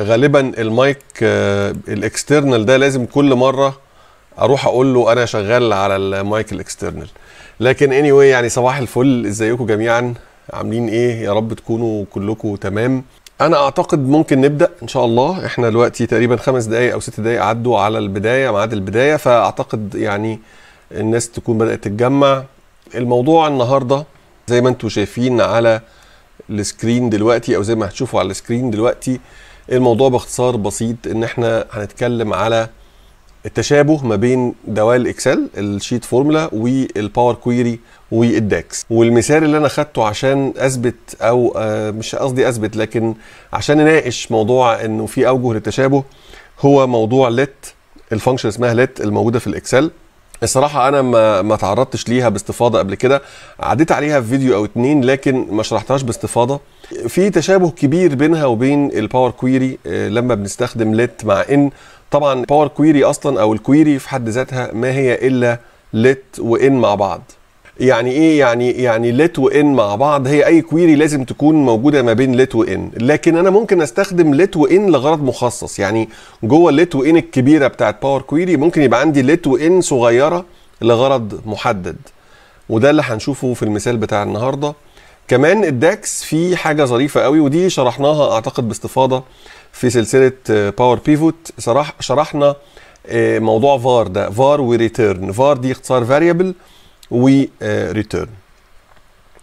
غالبا المايك آه، ال external ده لازم كل مرة أروح أقول له أنا شغال على ال mic ال external لكن anyway يعني صباح الفل إزيكم جميعا؟ عاملين إيه؟ يا رب تكونوا كلكم تمام. أنا أعتقد ممكن نبدأ إن شاء الله. إحنا دلوقتي تقريبا خمس دقايق أو ست دقايق عدوا على البداية ميعاد البداية. فأعتقد يعني الناس تكون بدأت تتجمع. الموضوع النهارده زي ما أنتم شايفين على ال screen دلوقتي أو زي ما هتشوفوا على ال screen دلوقتي الموضوع باختصار بسيط إن إحنا هنتكلم على التشابه ما بين دوال Excel ال sheet formula وال Power Query وال DAX والمثال اللي أنا خدته عشان أثبت أو آه، مش قصدي أثبت لكن عشان نناقش موضوع إنه في أوجه للتشابه هو موضوع LET ال function اسمها LET الموجودة في ال Excel. الصراحة أنا ما ما تعرضتش ليها باستفاضة قبل كده، عديت عليها في فيديو أو اتنين لكن ما شرحتهاش باستفاضة. في تشابه كبير بينها وبين ال Power Query آه، لما بنستخدم let مع إن طبعا Power Query أصلا أو ال query في حد ذاتها ما هي إلا let و in مع بعض. يعني إيه؟ يعني يعني let و in مع بعض. هي أي query لازم تكون موجودة ما بين let و in لكن أنا ممكن أستخدم let و in لغرض مخصص. يعني جوه ال let in الكبيرة بتاعت Power Query ممكن يبقى عندي let in صغيرة لغرض محدد. وده اللي هنشوفه في المثال بتاع النهارده. كمان ال DAX في حاجة ظريفة قوي ودي شرحناها أعتقد باستفاضة في سلسلة Power Pivot صراحة شرحنا آه، موضوع فار ده VAR و RETURN VAR دي اختصار variable و return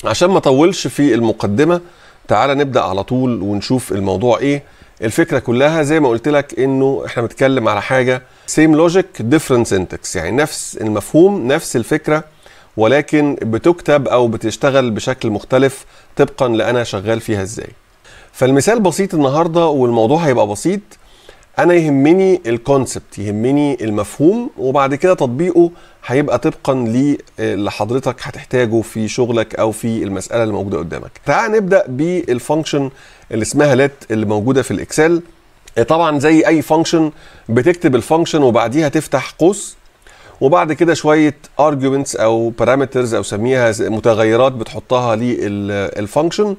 عشان ما اطولش في المقدمة تعالى نبدأ على طول ونشوف الموضوع إيه. الفكرة كلها زي ما قلت لك إنه إحنا بنتكلم على حاجة same logic different syntax يعني نفس المفهوم نفس الفكرة ولكن بتكتب أو بتشتغل بشكل مختلف طبقا لأنا شغال فيها إزاي. فالمثال بسيط النهارده والموضوع هيبقى بسيط. أنا يهمني ال concept يهمني المفهوم وبعد كده تطبيقه هيبقى طبقا ل- اللي حضرتك هتحتاجه في شغلك أو في المسألة اللي موجودة قدامك. تعال نبدأ بال function اللي اسمها LET اللي موجودة في ال Excel. طبعا زي أي function بتكتب ال function وبعديها تفتح قوس. وبعد كده شوية arguments أو parameters أو سميها متغيرات بتحطها لل function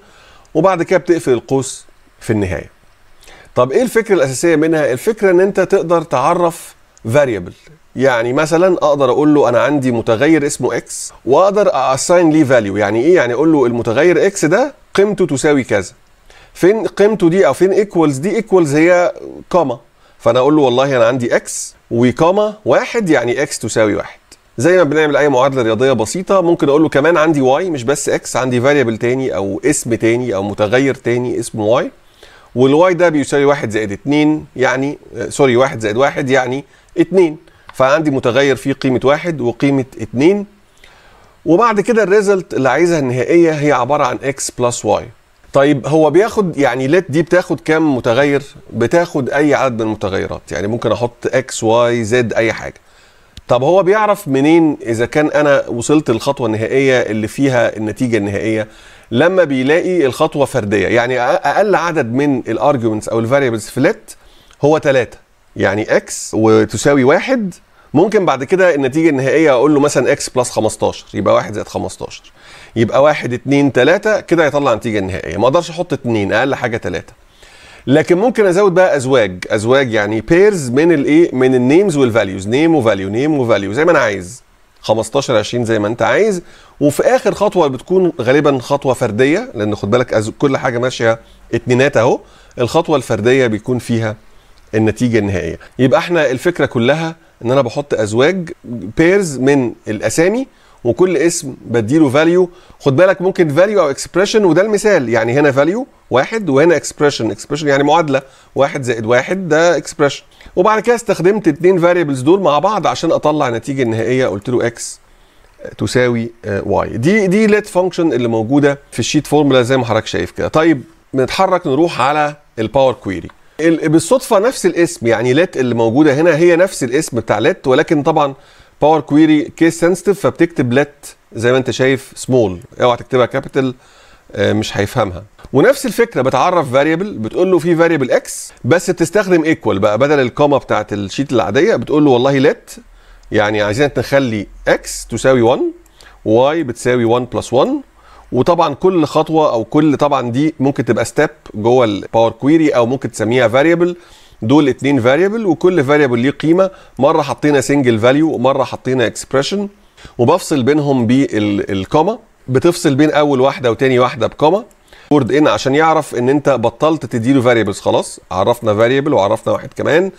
وبعد كده بتقفل القوس في النهاية. طب إيه الفكرة الأساسية منها؟ الفكرة إن أنت تقدر تعرف variable. يعني مثلا أقدر أقول له أنا عندي متغير اسمه x وأقدر أ assign ليه value يعني إيه؟ يعني أقول له المتغير x ده قيمته تساوي كذا. فين قيمته دي أو فين equals دي equals هي comma فأنا أقول له والله أنا عندي x و comma واحد يعني x تساوي واحد. زي ما بنعمل أي معادلة رياضية بسيطة ممكن أقول له كمان عندي y مش بس x عندي variable تاني أو اسم تاني أو متغير تاني اسمه y. وال y ده بيساوي واحد زائد اتنين يعني آه، سوري واحد زائد واحد يعني اتنين. فعندي متغير فيه قيمة واحد وقيمة اتنين. وبعد كده ال result اللي عايزها النهائية هي عبارة عن x plus y طيب هو بياخد يعني LET دي بتاخد كام متغير؟ بتاخد أي عدد من المتغيرات. يعني ممكن أحط إكس واي زد أي حاجة. طب هو بيعرف منين إذا كان أنا وصلت للخطوة النهائية اللي فيها النتيجة النهائية؟ لما بيلاقي الخطوة فردية. يعني أقل عدد من ال arguments أو ال variables في LET هو ثلاثة يعني x وتساوي واحد ممكن بعد كده النتيجة النهائية أقول له مثلا x plus 15 يبقى واحد زائد 15 يبقى واحد اتنين تلاتة كده يطلع النتيجه النهائية. ما أقدرش أحط اتنين أقل حاجة تلاتة. لكن ممكن أزود بقى أزواج أزواج يعني بيرز من الايه من النيمز والفاليوز نيم وفاليو نيم وفاليو زي ما أنا عايز. 15 20 زي ما أنت عايز. وفي آخر خطوة بتكون غالبا خطوة فردية لأن خد بالك كل حاجة ماشية اتنينات أهو. الخطوة الفردية بيكون فيها النتيجة النهائية. يبقى إحنا الفكرة كلها إن أنا بحط أزواج pairs من الأسامي وكل اسم بديله value خد بالك ممكن value أو expression وده المثال. يعني هنا value واحد وهنا expression expression يعني معادلة. واحد زائد واحد ده expression وبعد كده استخدمت اتنين variables دول مع بعض عشان أطلع النتيجه النهائية. قلت له x تساوي y دي دي LET function اللي موجودة في ال sheet formula زي ما حضرتك شايف كده. طيب نتحرك نروح على ال Power Query بالصدفة نفس الاسم يعني let اللي موجودة هنا هي نفس الاسم بتاع let ولكن طبعا Power Query case sensitive فبتكتب let زي ما انت شايف small اوعى تكتبها capital مش هيفهمها. ونفس الفكرة بتعرف variable بتقول له في variable x بس بتستخدم equal بقى بدل ال comma بتاعت ال sheet العادية بتقول له والله let يعني عايزين نخلي x تساوي 1 y بتساوي 1 plus 1 وطبعا كل خطوة أو كل طبعا دي ممكن تبقى step جوه ال Power Query أو ممكن تسميها variable دول اتنين variable وكل variable ليه قيمة. مرة حطينا single value ومرة حطينا expression وبفصل بينهم بال comma بتفصل بين أول واحدة وتاني واحدة ب comma و word in عشان يعرف إن أنت بطلت تديله variables خلاص. عرفنا variable وعرفنا واحد كمان.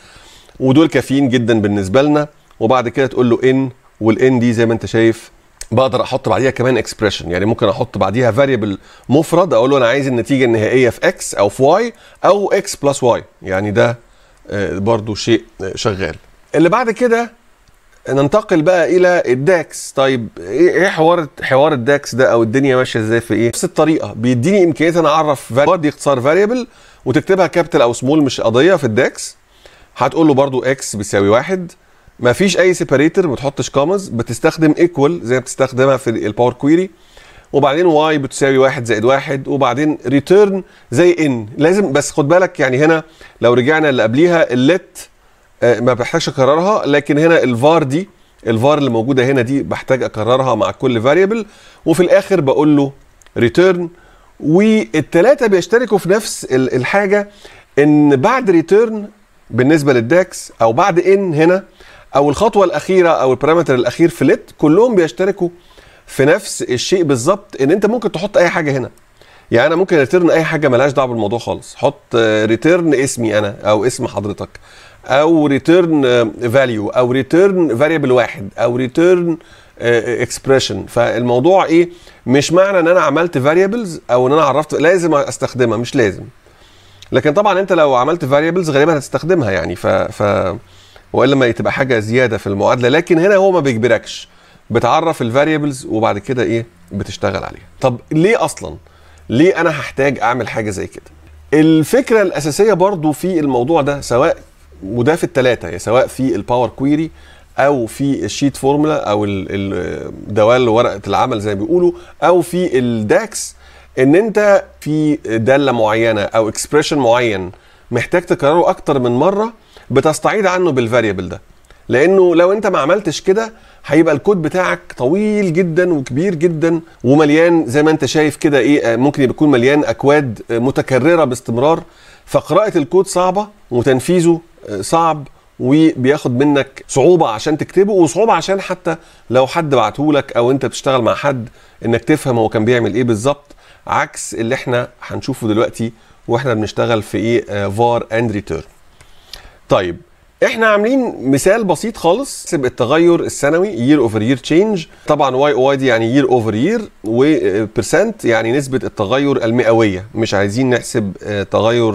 ودول كافيين جدا بالنسبة لنا. وبعد كده تقول له in وال in دي زي ما أنت شايف بقدر أحط بعديها كمان expression يعني ممكن أحط بعديها variable مفرد أقول له أنا عايز النتيجة النهائية في x أو في y أو x plus y يعني ده آه، برضو شيء آه، شغال. اللي بعد كده ننتقل بقى إلى ال DAX. طيب إيه إيه حوار حوار ال DAX ده؟ أو الدنيا ماشية إزاي في إيه؟ نفس الطريقة. بيديني امكانيه أنا أعرف VAR- دي اختصار variable وتكتبها capital أو small مش قضية في ال DAX. هتقول له برضو x بيساوي واحد. ما فيش أي separator ما تحطش commas بتستخدم equal زي ما بتستخدمها في ال Power Query وبعدين Y بتساوي واحد زائد واحد وبعدين return زي in لازم بس خد بالك يعني هنا لو رجعنا اللي قبليها ال let آه، ما بحتاجش أكررها لكن هنا الفار دي الفار اللي موجودة هنا دي بحتاج أكررها مع كل variable وفي الآخر بقول له return والثلاثه بيشتركوا في نفس ال- الحاجة إن بعد return بالنسبة لل DAX أو بعد in هنا أو الخطوة الأخيرة أو ال parameter الأخير في let كلهم بيشتركوا في نفس الشيء بالظبط إن أنت ممكن تحط أي حاجة هنا. يعني أنا ممكن return أي حاجة ملهاش دعوة بالموضوع خالص. حط return اسمي أنا أو اسم حضرتك أو return value أو return variable واحد أو return expression فالموضوع إيه؟ مش معنى إن أنا عملت variables أو إن أنا عرفت لازم أستخدمها مش لازم. لكن طبعا أنت لو عملت variables غالبا هتستخدمها يعني. ف, ف وإلا ما تبقى حاجة زيادة في المعادلة لكن هنا هو ما بيجبركش. بتعرف ال variables وبعد كده إيه؟ بتشتغل عليها. طب ليه أصلا؟ ليه أنا هحتاج أعمل حاجة زي كده؟ الفكرة الأساسية برضو في الموضوع ده سواء وده في الثلاثه يعني سواء في ال Power Query أو في ال sheet formula أو ال- ال- دوال ورقة العمل زي ما بيقولوا أو في ال DAX إن أنت في دالة معينة أو expression معين محتاج تكرره أكتر من مرة بتستعيض عنه بال variable ده. لأنه لو أنت ما عملتش كده هيبقى الكود بتاعك طويل جدا وكبير جدا ومليان زي ما أنت شايف كده إيه آه، ممكن يكون مليان أكواد آه، متكررة باستمرار. فقراءة الكود صعبة وتنفيذه آه، صعب وبياخد منك صعوبة عشان تكتبه وصعوبة عشان حتى لو حد بعته لك أو أنت بتشتغل مع حد إنك تفهم هو كان بيعمل إيه بالظبط. عكس اللي إحنا هنشوفه دلوقتي وإحنا بنشتغل في إيه VAR and return طيب إحنا عاملين مثال بسيط خالص. حسب التغير السنوي year over year change طبعا Y O Y دي يعني year over year و percent يعني نسبة التغير المئوية. مش عايزين نحسب آه، تغير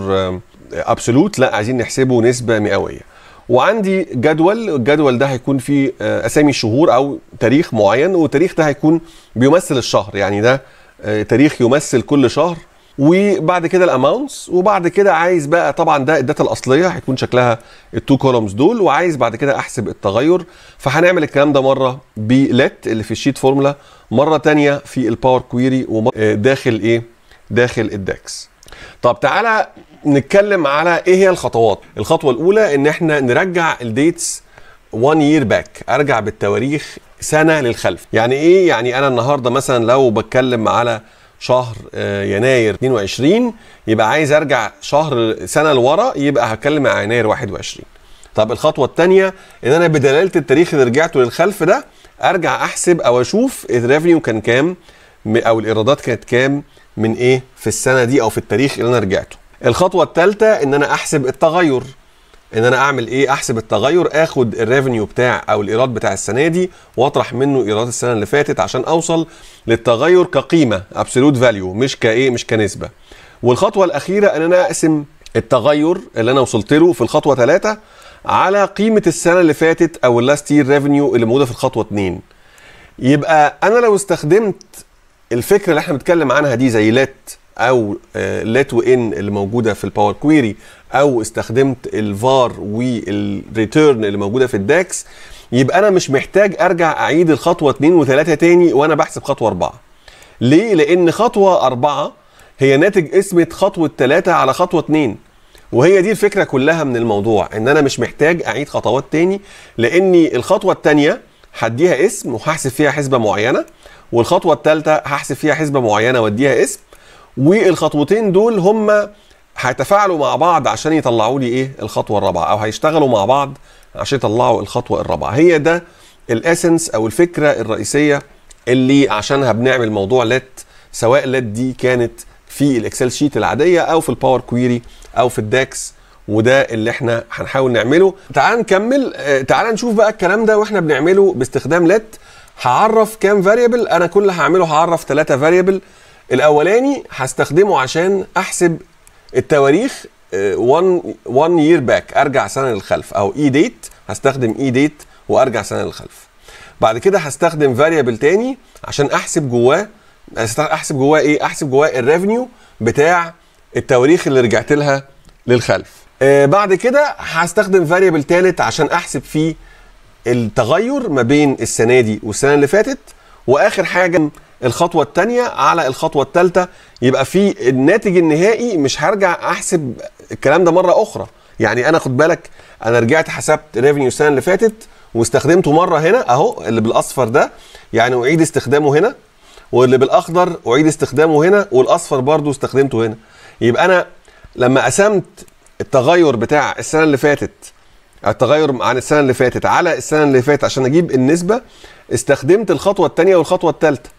absolute لا عايزين نحسبه نسبة مئوية. وعندي جدول الجدول ده هيكون فيه آه، أسامي الشهور أو تاريخ معين والتاريخ ده هيكون بيمثل الشهر. يعني ده آه، تاريخ يمثل كل شهر. وبعد كده ال amounts وبعد كده عايز بقى طبعا ده ال data الأصلية هيكون شكلها ال two columns دول وعايز بعد كده أحسب التغير. فهنعمل الكلام ده مرة ب let اللي في ال sheet formula مرة تانية في ال Power Query وداخل إيه؟ داخل ال DAX. طب تعالى نتكلم على إيه هي الخطوات؟ الخطوة الأولى إن إحنا نرجع ال dates 1 year back أرجع بالتواريخ سنة للخلف. يعني إيه؟ يعني أنا النهارده مثلا لو بتكلم على شهر آه، يناير 22 يبقى عايز ارجع شهر سنه لورا يبقى هتكلم على يناير 21 طب الخطوة الثانية إن أنا بدلالة التاريخ اللي رجعته للخلف ده أرجع أحسب أو أشوف ال revenue كان كام أو الإيرادات كانت كام من إيه في السنة دي أو في التاريخ اللي أنا رجعته. الخطوة الثالثه إن أنا أحسب التغير. إن أنا أعمل إيه؟ أحسب التغير آخد ال revenue بتاع أو الإيراد بتاع السنة دي وأطرح منه ايراد السنة اللي فاتت عشان أوصل للتغير كقيمة absolute value مش كإيه؟ مش كنسبة. والخطوة الأخيرة إن أنا أقسم التغير اللي أنا وصلت له في الخطوة 3 على قيمة السنة اللي فاتت أو ال last year revenue اللي موجودة في الخطوة 2 يبقى أنا لو استخدمت الفكرة اللي إحنا بنتكلم عنها دي زي let أو let و in اللي موجودة في ال Power Query أو استخدمت ال VAR وال return اللي موجودة في ال DAX يبقى أنا مش محتاج أرجع أعيد الخطوة 2 و3 تاني وأنا بحسب خطوة 4 ليه؟ لأن خطوة 4 هي ناتج اسمه خطوة 3 على خطوة 2 وهي دي الفكرة كلها من الموضوع إن أنا مش محتاج أعيد خطوات تاني لأني الخطوة الثانية هديها اسم وهحسب فيها حسبة معينة والخطوة الثالثه هحسب فيها حسبة معينة وأديها اسم والخطوتين دول هم هيتفاعلوا مع بعض عشان يطلعوا لي إيه؟ الخطوة الرابعة أو هيشتغلوا مع بعض عشان يطلعوا الخطوة الرابعة. هي ده ال essence أو الفكرة الرئيسية اللي عشانها بنعمل موضوع let سواء let دي كانت في ال Excel sheet العادية أو في ال Power Query أو في ال DAX وده اللي إحنا هنحاول نعمله. تعال نكمل آه، تعال نشوف بقى الكلام ده وإحنا بنعمله باستخدام let هعرف كام variable أنا كل اللي هعمله هعرف ثلاثة variable الأولاني هستخدمه عشان أحسب التواريخ 1 1 year back أرجع سنة للخلف أو EDATE هستخدم EDATE وأرجع سنة للخلف. بعد كده هستخدم variable تاني عشان أحسب جواه أحسب جواه إيه؟ أحسب جواه ال revenue بتاع التواريخ اللي رجعت لها للخلف. آه بعد كده هستخدم variable تالت عشان أحسب فيه التغير ما بين السنة دي والسنة اللي فاتت. وآخر حاجة الخطوة الثانية على الخطوة الثالثه يبقى في الناتج النهائي مش هرجع أحسب الكلام ده مرة أخرى. يعني أنا خد بالك أنا رجعت حسبت ريفينيو السنة اللي فاتت واستخدمته مرة هنا أهو اللي بالأصفر ده يعني أعيد استخدامه هنا واللي بالأخضر أعيد استخدامه هنا والأصفر برضو استخدمته هنا. يبقى أنا لما قسمت التغير بتاع السنة اللي فاتت التغير عن السنة اللي فاتت على السنة اللي فاتت عشان أجيب النسبة استخدمت الخطوة الثانية والخطوة الثالثه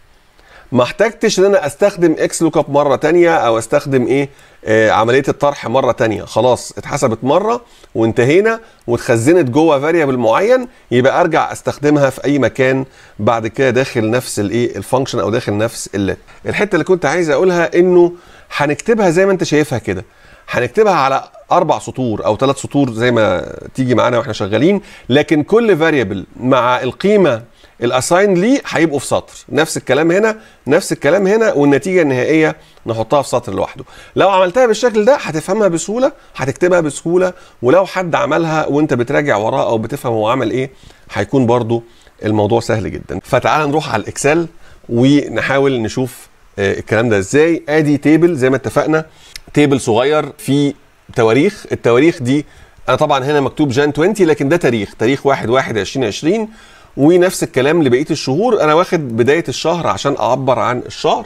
ما احتجتش إن أنا أستخدم XLOOKUP مرة تانية أو أستخدم إيه؟ آه عملية الطرح مرة تانية. خلاص اتحسبت مرة وانتهينا واتخزنت جوه variable معين يبقى أرجع أستخدمها في أي مكان بعد كده داخل نفس الإيه؟ ال function أو داخل نفس ال let الحتة اللي كنت عايز أقولها إنه هنكتبها زي ما أنت شايفها كده. هنكتبها على أربع سطور أو ثلاث سطور زي ما تيجي معانا وإحنا شغالين لكن كل variable مع القيمة ال assigned ليه هيبقوا في سطر. نفس الكلام هنا نفس الكلام هنا والنتيجة النهائية نحطها في سطر لوحده. لو عملتها بالشكل ده هتفهمها بسهولة هتكتبها بسهولة ولو حد عملها وانت بتراجع وراه أو بتفهم هو عمل إيه هيكون برضو الموضوع سهل جدا. فتعال نروح على ال Excel ونحاول نشوف آه، الكلام ده إزاي. آدي table زي ما اتفقنا table صغير فيه تواريخ. التواريخ دي أنا طبعا هنا مكتوب Jan 20 لكن ده تاريخ تاريخ 1 1 2020 ونفس الكلام لبقية الشهور. أنا واخد بداية الشهر عشان أعبر عن الشهر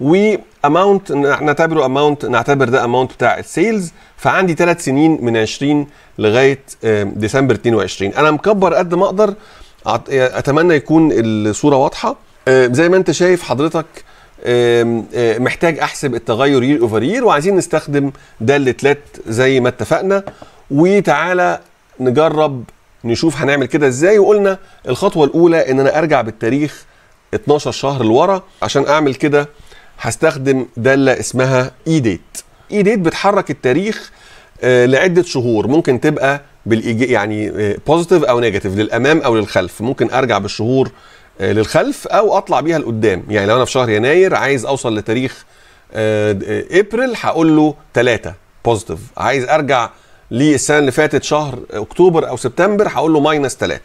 و amount نعتبره amount نعتبر ده amount بتاع ال sales فعندي ثلاث سنين من 20 لغاية آه، ديسمبر 22 أنا مكبر قد ما أقدر. أتمنى يكون الصورة واضحة. آه، زي ما أنت شايف حضرتك آه، محتاج أحسب التغير year over year وعايزين نستخدم داله LET زي ما اتفقنا. وتعالى نجرب نشوف هنعمل كده إزاي. وقلنا الخطوة الأولى إن أنا أرجع بالتاريخ 12 شهر لورا. عشان أعمل كده هستخدم دالة اسمها EDATE EDATE بتحرك التاريخ آه، لعدة شهور. ممكن تبقى بالإيج... يعني positive أو negative للأمام أو للخلف. ممكن أرجع بالشهور آه، للخلف أو أطلع بيها لقدام. يعني لو أنا في شهر يناير عايز أوصل لتاريخ آه، آه، ابريل هقول له 3 positive عايز أرجع للسنه اللي فاتت شهر أكتوبر أو سبتمبر هقول له minus 3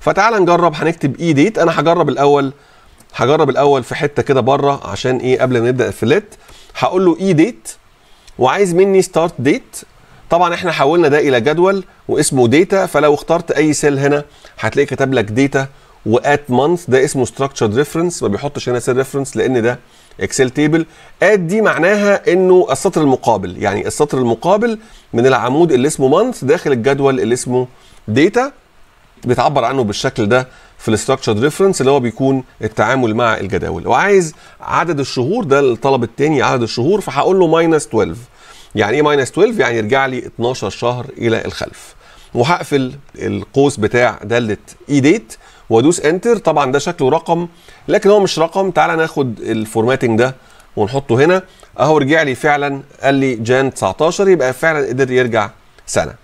فتعال نجرب هنكتب EDATE أنا هجرب الأول هجرب الأول في حتة كده بره عشان إيه؟ قبل ما نبدأ الفلات هقول له EDATE وعايز مني start date طبعا إحنا حولنا ده إلى جدول واسمه data فلو اخترت أي cell هنا هتلاقي كتب لك data و at month ده اسمه structured reference ما بيحطش هنا cell reference لأن ده Excel table at دي معناها إنه السطر المقابل يعني السطر المقابل من العمود اللي اسمه month داخل الجدول اللي اسمه data بتعبر عنه بالشكل ده في ال structured reference اللي هو بيكون التعامل مع الجداول. وعايز عدد الشهور ده الطلب الثاني عدد الشهور فهقول له minus 12 يعني إيه minus 12 يعني يرجع لي 12 شهر إلى الخلف. وهقفل القوس بتاع دالة EDATE وادوس enter. طبعا ده شكله رقم لكن هو مش رقم. تعالى ناخد ال formatting ده ونحطه هنا. اهو رجع لي فعلا قال لي Jan 19 يبقى فعلا قدر يرجع سنة.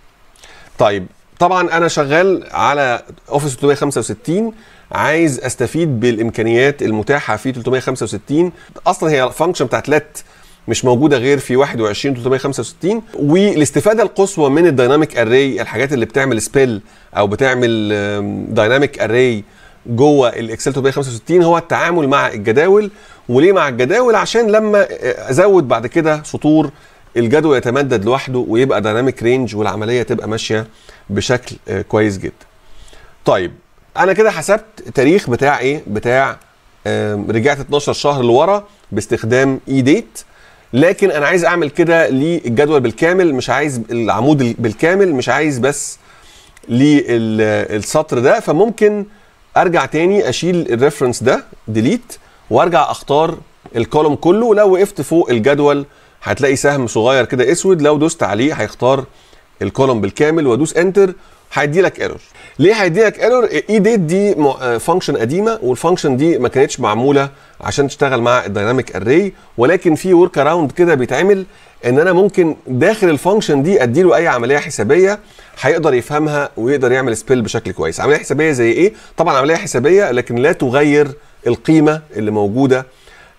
طيب طبعا أنا شغال على Office 365 عايز أستفيد بالإمكانيات المتاحة في 365 أصلا هي function بتاعت LET مش موجودة غير في 21 365 والاستفادة القصوى من ال dynamic array الحاجات اللي بتعمل spill أو بتعمل dynamic array جوه ال Excel 365 هو التعامل مع الجداول وليه مع الجداول عشان لما أزود بعد كده سطور الجدول يتمدد لوحده ويبقى dynamic range والعملية تبقى ماشية بشكل آه، كويس جدا. طيب أنا كده حسبت تاريخ بتاع إيه؟ بتاع رجعت 12 شهر لورا باستخدام EDATE لكن أنا عايز أعمل كده للجدول بالكامل مش عايز العمود ال- بالكامل مش عايز بس للسطر ده. فممكن أرجع تاني أشيل ال reference ده delete وأرجع أختار ال column كله. لو وقفت فوق الجدول هتلاقي سهم صغير كده أسود لو دوست عليه هيختار ال column بالكامل وأدوس enter هيدي لك error ليه هيدي لك error EDATE دي function قديمة وال function دي ما كانتش معمولة عشان تشتغل مع ال dynamic array ولكن في work around كده بيتعمل إن أنا ممكن داخل ال function دي أديله أي عملية حسابية هيقدر يفهمها ويقدر يعمل spill بشكل كويس. عملية حسابية زي إيه؟ طبعا عملية حسابية لكن لا تغير القيمة اللي موجودة.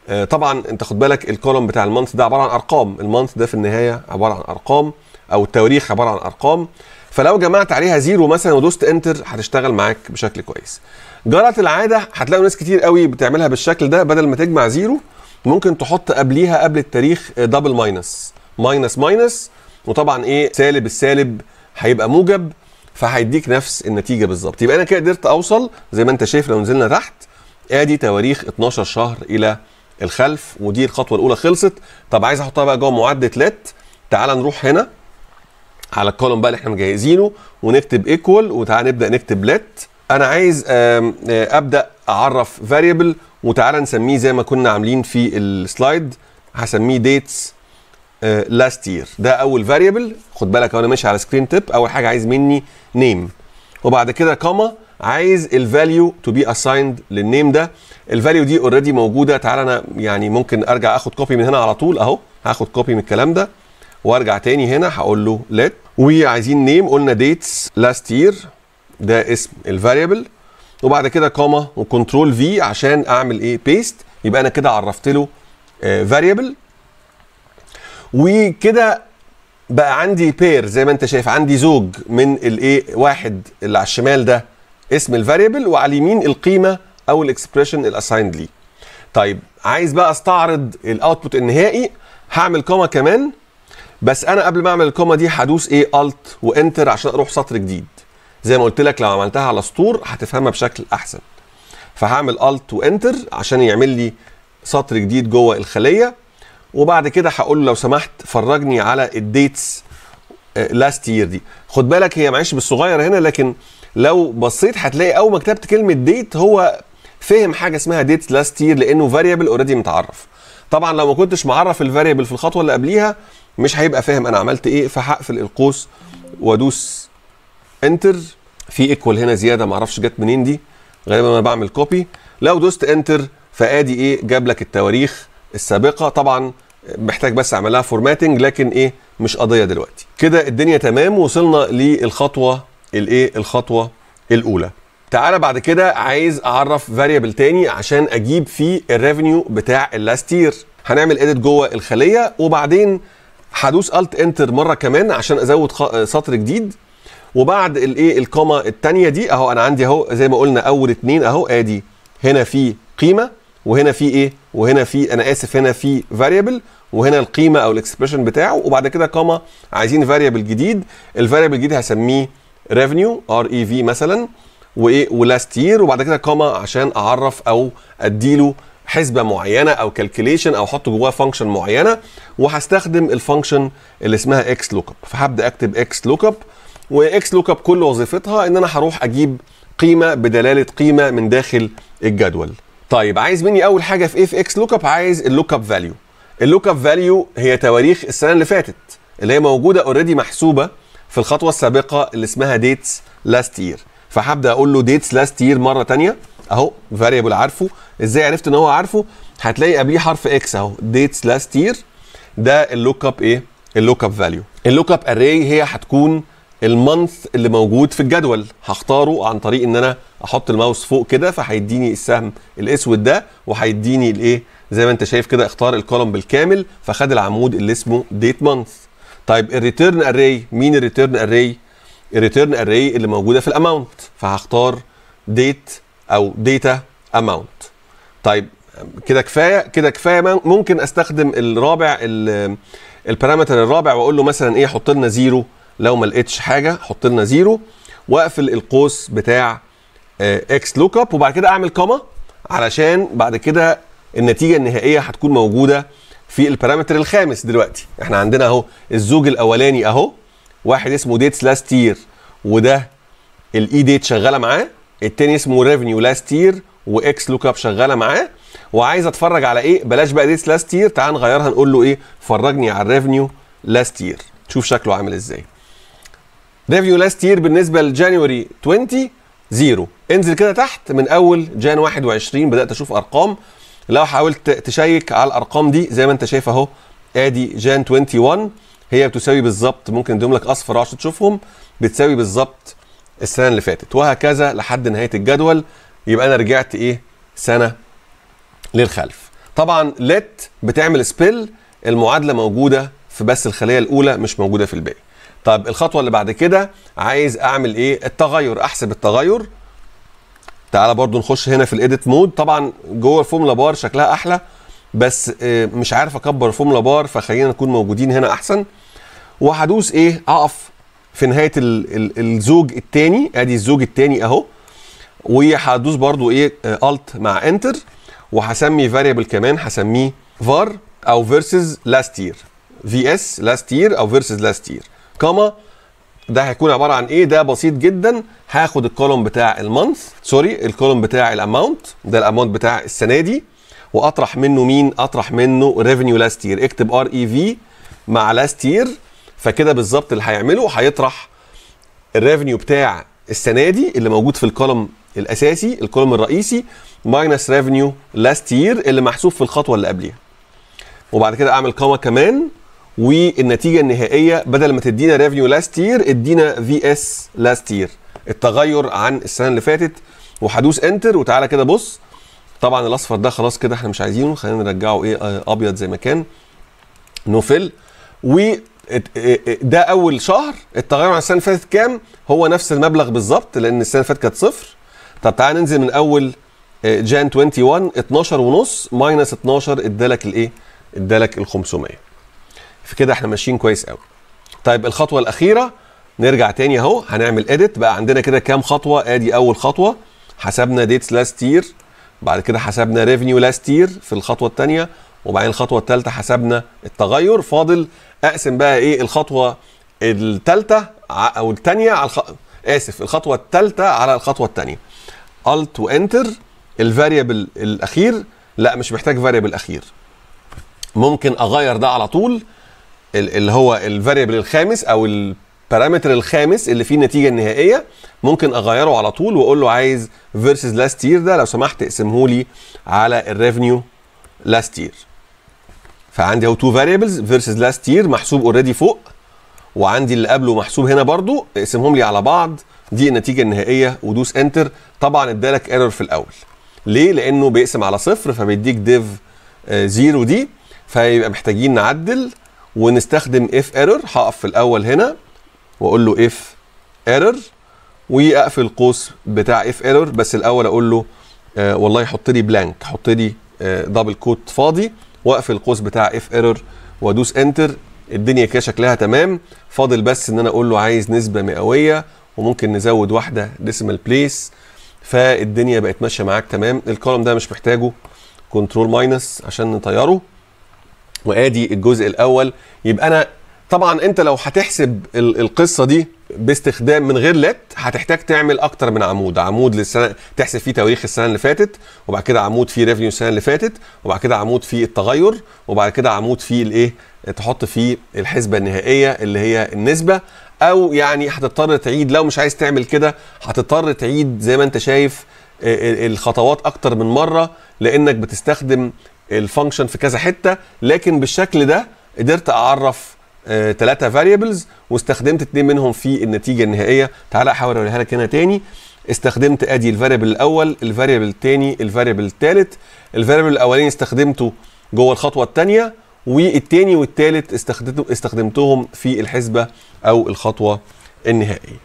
آه، طبعا أنت خد بالك ال column بتاع ال month ده عبارة عن أرقام. ال month ده في النهاية عبارة عن أرقام أو التواريخ عبارة عن أرقام. فلو جمعت عليها zero مثلا ودوست enter هتشتغل معاك بشكل كويس. جرت العادة هتلاقوا ناس كتير قوي بتعملها بالشكل ده بدل ما تجمع zero ممكن تحط قبليها قبل التاريخ double minus minus minus وطبعا إيه سالب السالب هيبقى موجب فهيديك نفس النتيجة بالظبط. يبقى أنا كده قدرت أوصل زي ما أنت شايف لو نزلنا تحت آدي تواريخ 12 شهر إلى الخلف ودي الخطوة الأولى خلصت. طب عايز أحطها بقى جوه معدل LET تعال نروح هنا. على ال column بقى اللي إحنا مجهزينه ونكتب equal وتعال نبدأ نكتب LET أنا عايز آه، أبدأ أعرف variable وتعالى نسميه زي ما كنا عاملين في ال slide هسميه dates last year ده أول variable خد بالك وأنا ماشي على screen tip أول حاجة عايز مني name وبعد كده comma عايز ال value to be assigned لل name ده. ال value دي already موجودة. تعالى أنا يعني ممكن أرجع أخد copy من هنا على طول. أهو هاخد copy من الكلام ده. وارجع تاني هنا هقول له LET وعايزين name قلنا dates last year ده اسم ال variable وبعد كده comma و control V عشان أعمل إيه؟ paste يبقى أنا كده عرفت له variable وكده بقى عندي pair زي ما أنت شايف. عندي زوج من الايه واحد اللي على الشمال ده. اسم ال variable وعلى اليمين القيمة أو ال expression ال assigned ليه طيب عايز بقى أستعرض ال output النهائي. هعمل comma كمان. بس أنا قبل ما أعمل ال comma دي هدوس إيه؟ Alt و Enter عشان أروح سطر جديد. زي ما قلت لك لو عملتها على سطور هتفهمها بشكل أحسن. فهعمل Alt و Enter عشان يعمل لي سطر جديد جوه الخلية. وبعد كده هقول له لو سمحت فرجني على ال dates last year دي. خد بالك هي معيش بالصغير هنا لكن لو بصيت هتلاقي أول ما كتبت كلمة date هو فهم حاجة اسمها dates last year لأنه variable already متعرف. طبعا لو ما كنتش معرف ال variable في الخطوة اللي قبليها مش هيبقى فاهم أنا عملت إيه فهقفل القوس وأدوس Enter في equal هنا زيادة معرفش جت منين دي. غالبا أنا بعمل copy لو دوست Enter فآدي إيه جاب لك التواريخ السابقة. طبعا محتاج بس اعمل لها formatting لكن إيه مش قضية دلوقتي. كده الدنيا تمام وصلنا للخطوة الإيه الخطوة الأولى. تعالى بعد كده عايز أعرف variable تاني عشان أجيب فيه ال revenue بتاع ال last year هنعمل edit جوه الخلية وبعدين هدوس Alt Enter مرة كمان عشان أزود خ- سطر جديد. وبعد الإيه ال comma الثانية دي أهو أنا عندي أهو زي ما قلنا أول اتنين أهو آدي هنا في قيمة وهنا في إيه وهنا في أنا آسف هنا في variable وهنا القيمة أو ال expression بتاعه وبعد كده comma عايزين variable جديد. ال variable الجديد هسميه revenue R E V مثلا وإيه و last year وبعد كده comma عشان أعرف أو أديله حسبة معينة أو calculation أو أحط جواه function معينة وهستخدم ال function اللي اسمها XLOOKUP فهبدأ أكتب XLOOKUP و XLOOKUP كل وظيفتها إن أنا هروح أجيب قيمة بدلالة قيمة من داخل الجدول. طيب عايز مني أول حاجة في إيه في XLOOKUP عايز ال lookup value ال lookup value هي تواريخ السنة اللي فاتت اللي هي موجودة already محسوبة في الخطوة السابقة اللي اسمها dates last year فهبدأ أقول له dates last year مرة تانية. اهو variable عارفه. إزاي عرفت ان هو عارفه؟ هتلاقي قبليه حرف X اهو dates last year ده ال lookup إيه؟ ال lookup value ال lookup array هي هتكون ال month اللي موجود في الجدول. هختاره عن طريق ان أنا أحط الماوس فوق كده فهيديني السهم الاسود ده وهيديني الايه؟ زي ما انت شايف كده اختار ال column بالكامل فخد العمود اللي اسمه date month طيب ال return array مين ال return array ال return array اللي موجودة في ال amount فهختار date أو data amount طيب كده كفاية كده كفاية ممكن أستخدم الرابع ال- ال parameter الرابع وأقول له مثلا إيه حط لنا zero. لو ما لقيتش حاجة حط لنا zero. وأقفل القوس بتاع XLOOKUP وبعد كده أعمل comma علشان بعد كده النتيجة النهائية هتكون موجودة في ال parameter الخامس دلوقتي. إحنا عندنا أهو الزوج الأولاني أهو. واحد اسمه dates last year وده ال EDATE شغالة معاه. التاني اسمه revenue last year و XLOOKUP شغالة معاه. وعايز أتفرج على إيه؟ بلاش بقى dates last year تعال نغيرها نقول له إيه؟ فرجني على ال revenue last year شوف شكله عامل إزاي. revenue last year بالنسبة ل January 20 zero انزل كده تحت من أول Jan 21 بدأت أشوف أرقام. لو حاولت check على الأرقام دي زي ما أنت شايف أهو آدي Jan 21 هي بتساوي بالظبط ممكن اديهم لك أصفر عشان تشوفهم. بتساوي بالظبط السنة اللي فاتت وهكذا لحد نهاية الجدول. يبقى أنا رجعت إيه؟ سنة للخلف. طبعا LET بتعمل spill المعادلة موجودة في بس الخلية الأولى مش موجودة في الباقي. طب الخطوة اللي بعد كده عايز أعمل إيه؟ التغير أحسب التغير. تعالى برضو نخش هنا في ال edit mode. طبعا جوه ال formula bar شكلها أحلى بس مش عارف أكبر ال formula bar فخلينا نكون موجودين هنا أحسن. وهدوس إيه؟ أقف في نهاية ال ال الزوج الثاني أدي الزوج الثاني أهو. وهدوس برضو إيه Alt مع Enter وهسمي variable كمان هسميه فار أو versus last year VS last year أو versus last year comma ده هيكون عبارة عن إيه؟ ده بسيط جدا. هاخد ال column بتاع ال month sorry ال column بتاع ال amount ده ال amount بتاع السنة دي. وأطرح منه مين؟ أطرح منه revenue last year اكتب R E V مع last year فكده بالظبط اللي هيعمله هيطرح ال revenue بتاع السنة دي اللي موجود في ال column الأساسي ال column الرئيسي minus revenue last year اللي محسوب في الخطوة اللي قبليها. وبعد كده أعمل comma كمان والنتيجة النهائية بدل ما تدينا revenue last year ادينا VS last year التغير عن السنة اللي فاتت وهدوس Enter وتعالى كده بص. طبعا الأصفر ده خلاص كده إحنا مش عايزينه خلينا نرجعه إيه أبيض زي ما كان. no fill و ده أول شهر التغير عن السنة اللي فاتت كام؟ هو نفس المبلغ بالظبط لأن السنة اللي فاتت كانت صفر. طب تعالى ننزل من أول Jan 21 12 ونص minus 12 ادالك الإيه؟ ادالك ال 500 في كده إحنا ماشيين كويس قوي طيب الخطوة الأخيرة نرجع تاني أهو هنعمل edit بقى عندنا كده كام خطوة؟ أدي أول خطوة. حسبنا dates last year بعد كده حسبنا revenue last year في الخطوة الثانية وبعدين الخطوة الثالثه حسبنا التغير. فاضل أقسم بقى إيه الخطوة الثالثه أو الثانية على الخ... آسف الخطوة الثالثه على الخطوة الثانية Alt و Enter ال variable الأخير لا مش محتاج variable أخير. ممكن أغير ده على طول اللي هو ال variable الخامس أو ال parameter الخامس اللي فيه النتيجة النهائية. ممكن أغيره على طول وأقول له عايز versus last year ده لو سمحت اقسمه لي على ال revenue last year فعندي اهو two variables versus last year محسوب already فوق وعندي اللي قبله محسوب هنا برضو اقسمهم لي على بعض دي النتيجة النهائية ودوس Enter طبعا ادالك error في الأول. ليه؟ لأنه بيقسم على صفر فبيديك div zero دي فيبقى محتاجين نعدل ونستخدم IFERROR هقف في الأول هنا وأقول له IFERROR وأقفل القوس بتاع IFERROR بس الأول أقول له آه والله حط لي blank حط لي آه double quote فاضي. واقفل القوس بتاع IFERROR وادوس Enter الدنيا كده شكلها تمام. فاضل بس إن أنا أقول له عايز نسبة مئوية وممكن نزود واحدة decimal place فالدنيا بقت ماشية معاك تمام. ال column ده مش محتاجه. Control minus عشان نطيره. وآدي الجزء الأول. يبقى أنا طبعا أنت لو هتحسب القصة دي باستخدام من غير LET هتحتاج تعمل أكتر من عمود. عمود للسنه تحسب فيه تواريخ السنة اللي فاتت وبعد كده عمود فيه revenue السنة اللي فاتت وبعد كده عمود فيه التغير وبعد كده عمود فيه الإيه؟ تحط فيه الحسبة النهائية اللي هي النسبة. أو يعني هتضطر تعيد لو مش عايز تعمل كده هتضطر تعيد زي ما أنت شايف الخطوات أكتر من مرة لأنك بتستخدم ال function في كذا حتة. لكن بالشكل ده قدرت أعرف ثلاثة variables واستخدمت اثنين منهم في النتيجة النهائية. تعالى أحاول أوريها لك هنا تاني. استخدمت أدي الفاريبل الأول الفاريبل الثاني الفاريبل الثالث الفاريبل الأولاني استخدمته جوه الخطوة الثانية والثاني والثالث استخدمته استخدمتهم في الحسبة أو الخطوة النهائية.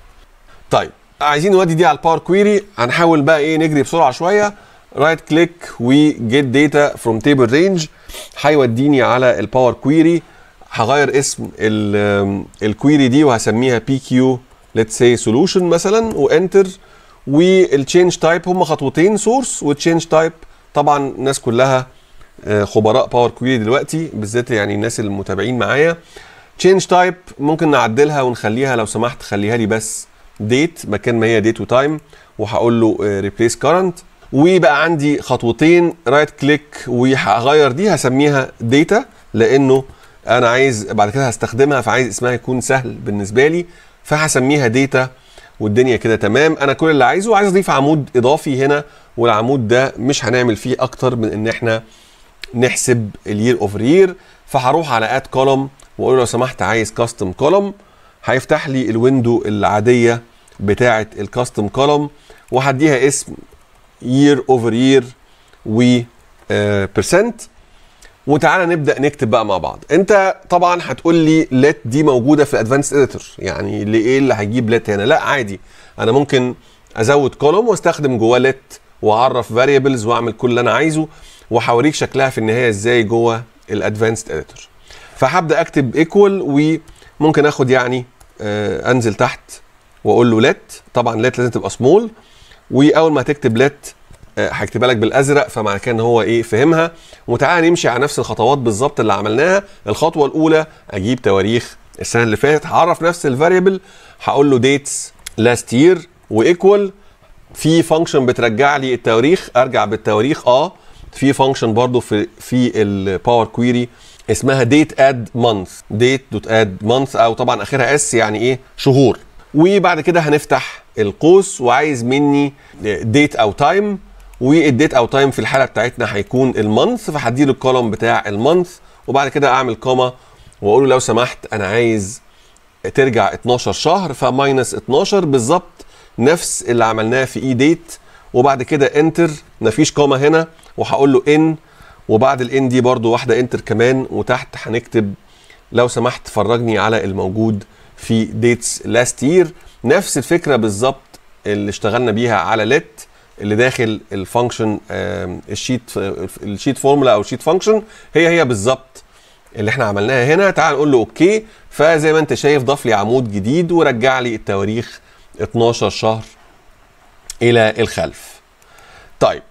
طيب عايزين نودي دي على ال Power Query هنحاول بقى إيه نجري بسرعة شوية. right click و get data from table range هيوديني على ال Power Query هغير اسم ال query دي وهسميها PQ let's see solution مثلا و Enter وال change type هم خطوتين source و change type طبعا الناس كلها آه، خبراء Power Query دلوقتي بالذات يعني الناس المتابعين معايا. change type ممكن نعدلها ونخليها لو سمحت خليها لي بس date مكان ما هي date و time وهقول له replace current وبقى عندي خطوتين right click وهغير دي هسميها data لأنه أنا عايز بعد كده هستخدمها فعايز اسمها يكون سهل بالنسبة لي فهسميها data والدنيا كده تمام. أنا كل اللي عايزه عايز أضيف عمود إضافي هنا والعمود ده مش هنعمل فيه أكتر من إن إحنا نحسب ال year over year فهروح على add column وأقول لو سمحت عايز custom column هيفتح لي ال window العادية بتاعه ال custom column وهديها اسم year over year و percent وتعالى نبدأ نكتب بقى مع بعض. انت طبعا هتقول لي let دي موجودة في advanced editor يعني ليه اللي هيجيب let هنا؟ لا عادي. أنا ممكن أزود column واستخدم جواه let وأعرف variables وأعمل كل اللي أنا عايزه وهوريك شكلها في النهاية إزاي جوه ال advanced editor فهبدأ أكتب equal وممكن آخد يعني آه أنزل تحت وأقول له let طبعا let لازم تبقى سمول وأول ما هتكتب let هكتبها لك بالأزرق فمعنى كده إن هو إيه فهمها. وتعالى نمشي على نفس الخطوات بالظبط اللي عملناها. الخطوة الأولى أجيب تواريخ. السنة اللي فاتت هعرف نفس ال variable هقول له dates last year و equal في function بترجع لي التواريخ أرجع بالتواريخ آه. في function برضو في في ال Power Query اسمها date add month date dot add month أو طبعا آخرها s يعني إيه؟ شهور. وبعد كده هنفتح القوس وعايز مني date أو time وال date أو time في الحاله بتاعتنا هيكون ال month فهدي له ال column بتاع ال month وبعد كده اعمل comma واقول له لو سمحت أنا عايز ترجع 12 شهر ف minus 12 بالظبط نفس اللي عملناه في EDATE وبعد كده Enter مفيش comma هنا وهقول له in وبعد ال in دي برضو واحدة Enter كمان وتحت هنكتب لو سمحت فرجني على الموجود في dates last year نفس الفكرة بالظبط اللي اشتغلنا بيها على let اللي داخل ال function ال sheet ال sheet formula أو ال sheet function هي هي بالظبط اللي إحنا عملناها هنا. تعال نقول له okay. فزي ما أنت شايف ضاف لي عمود جديد ورجع لي التواريخ 12 شهر إلى الخلف. طيب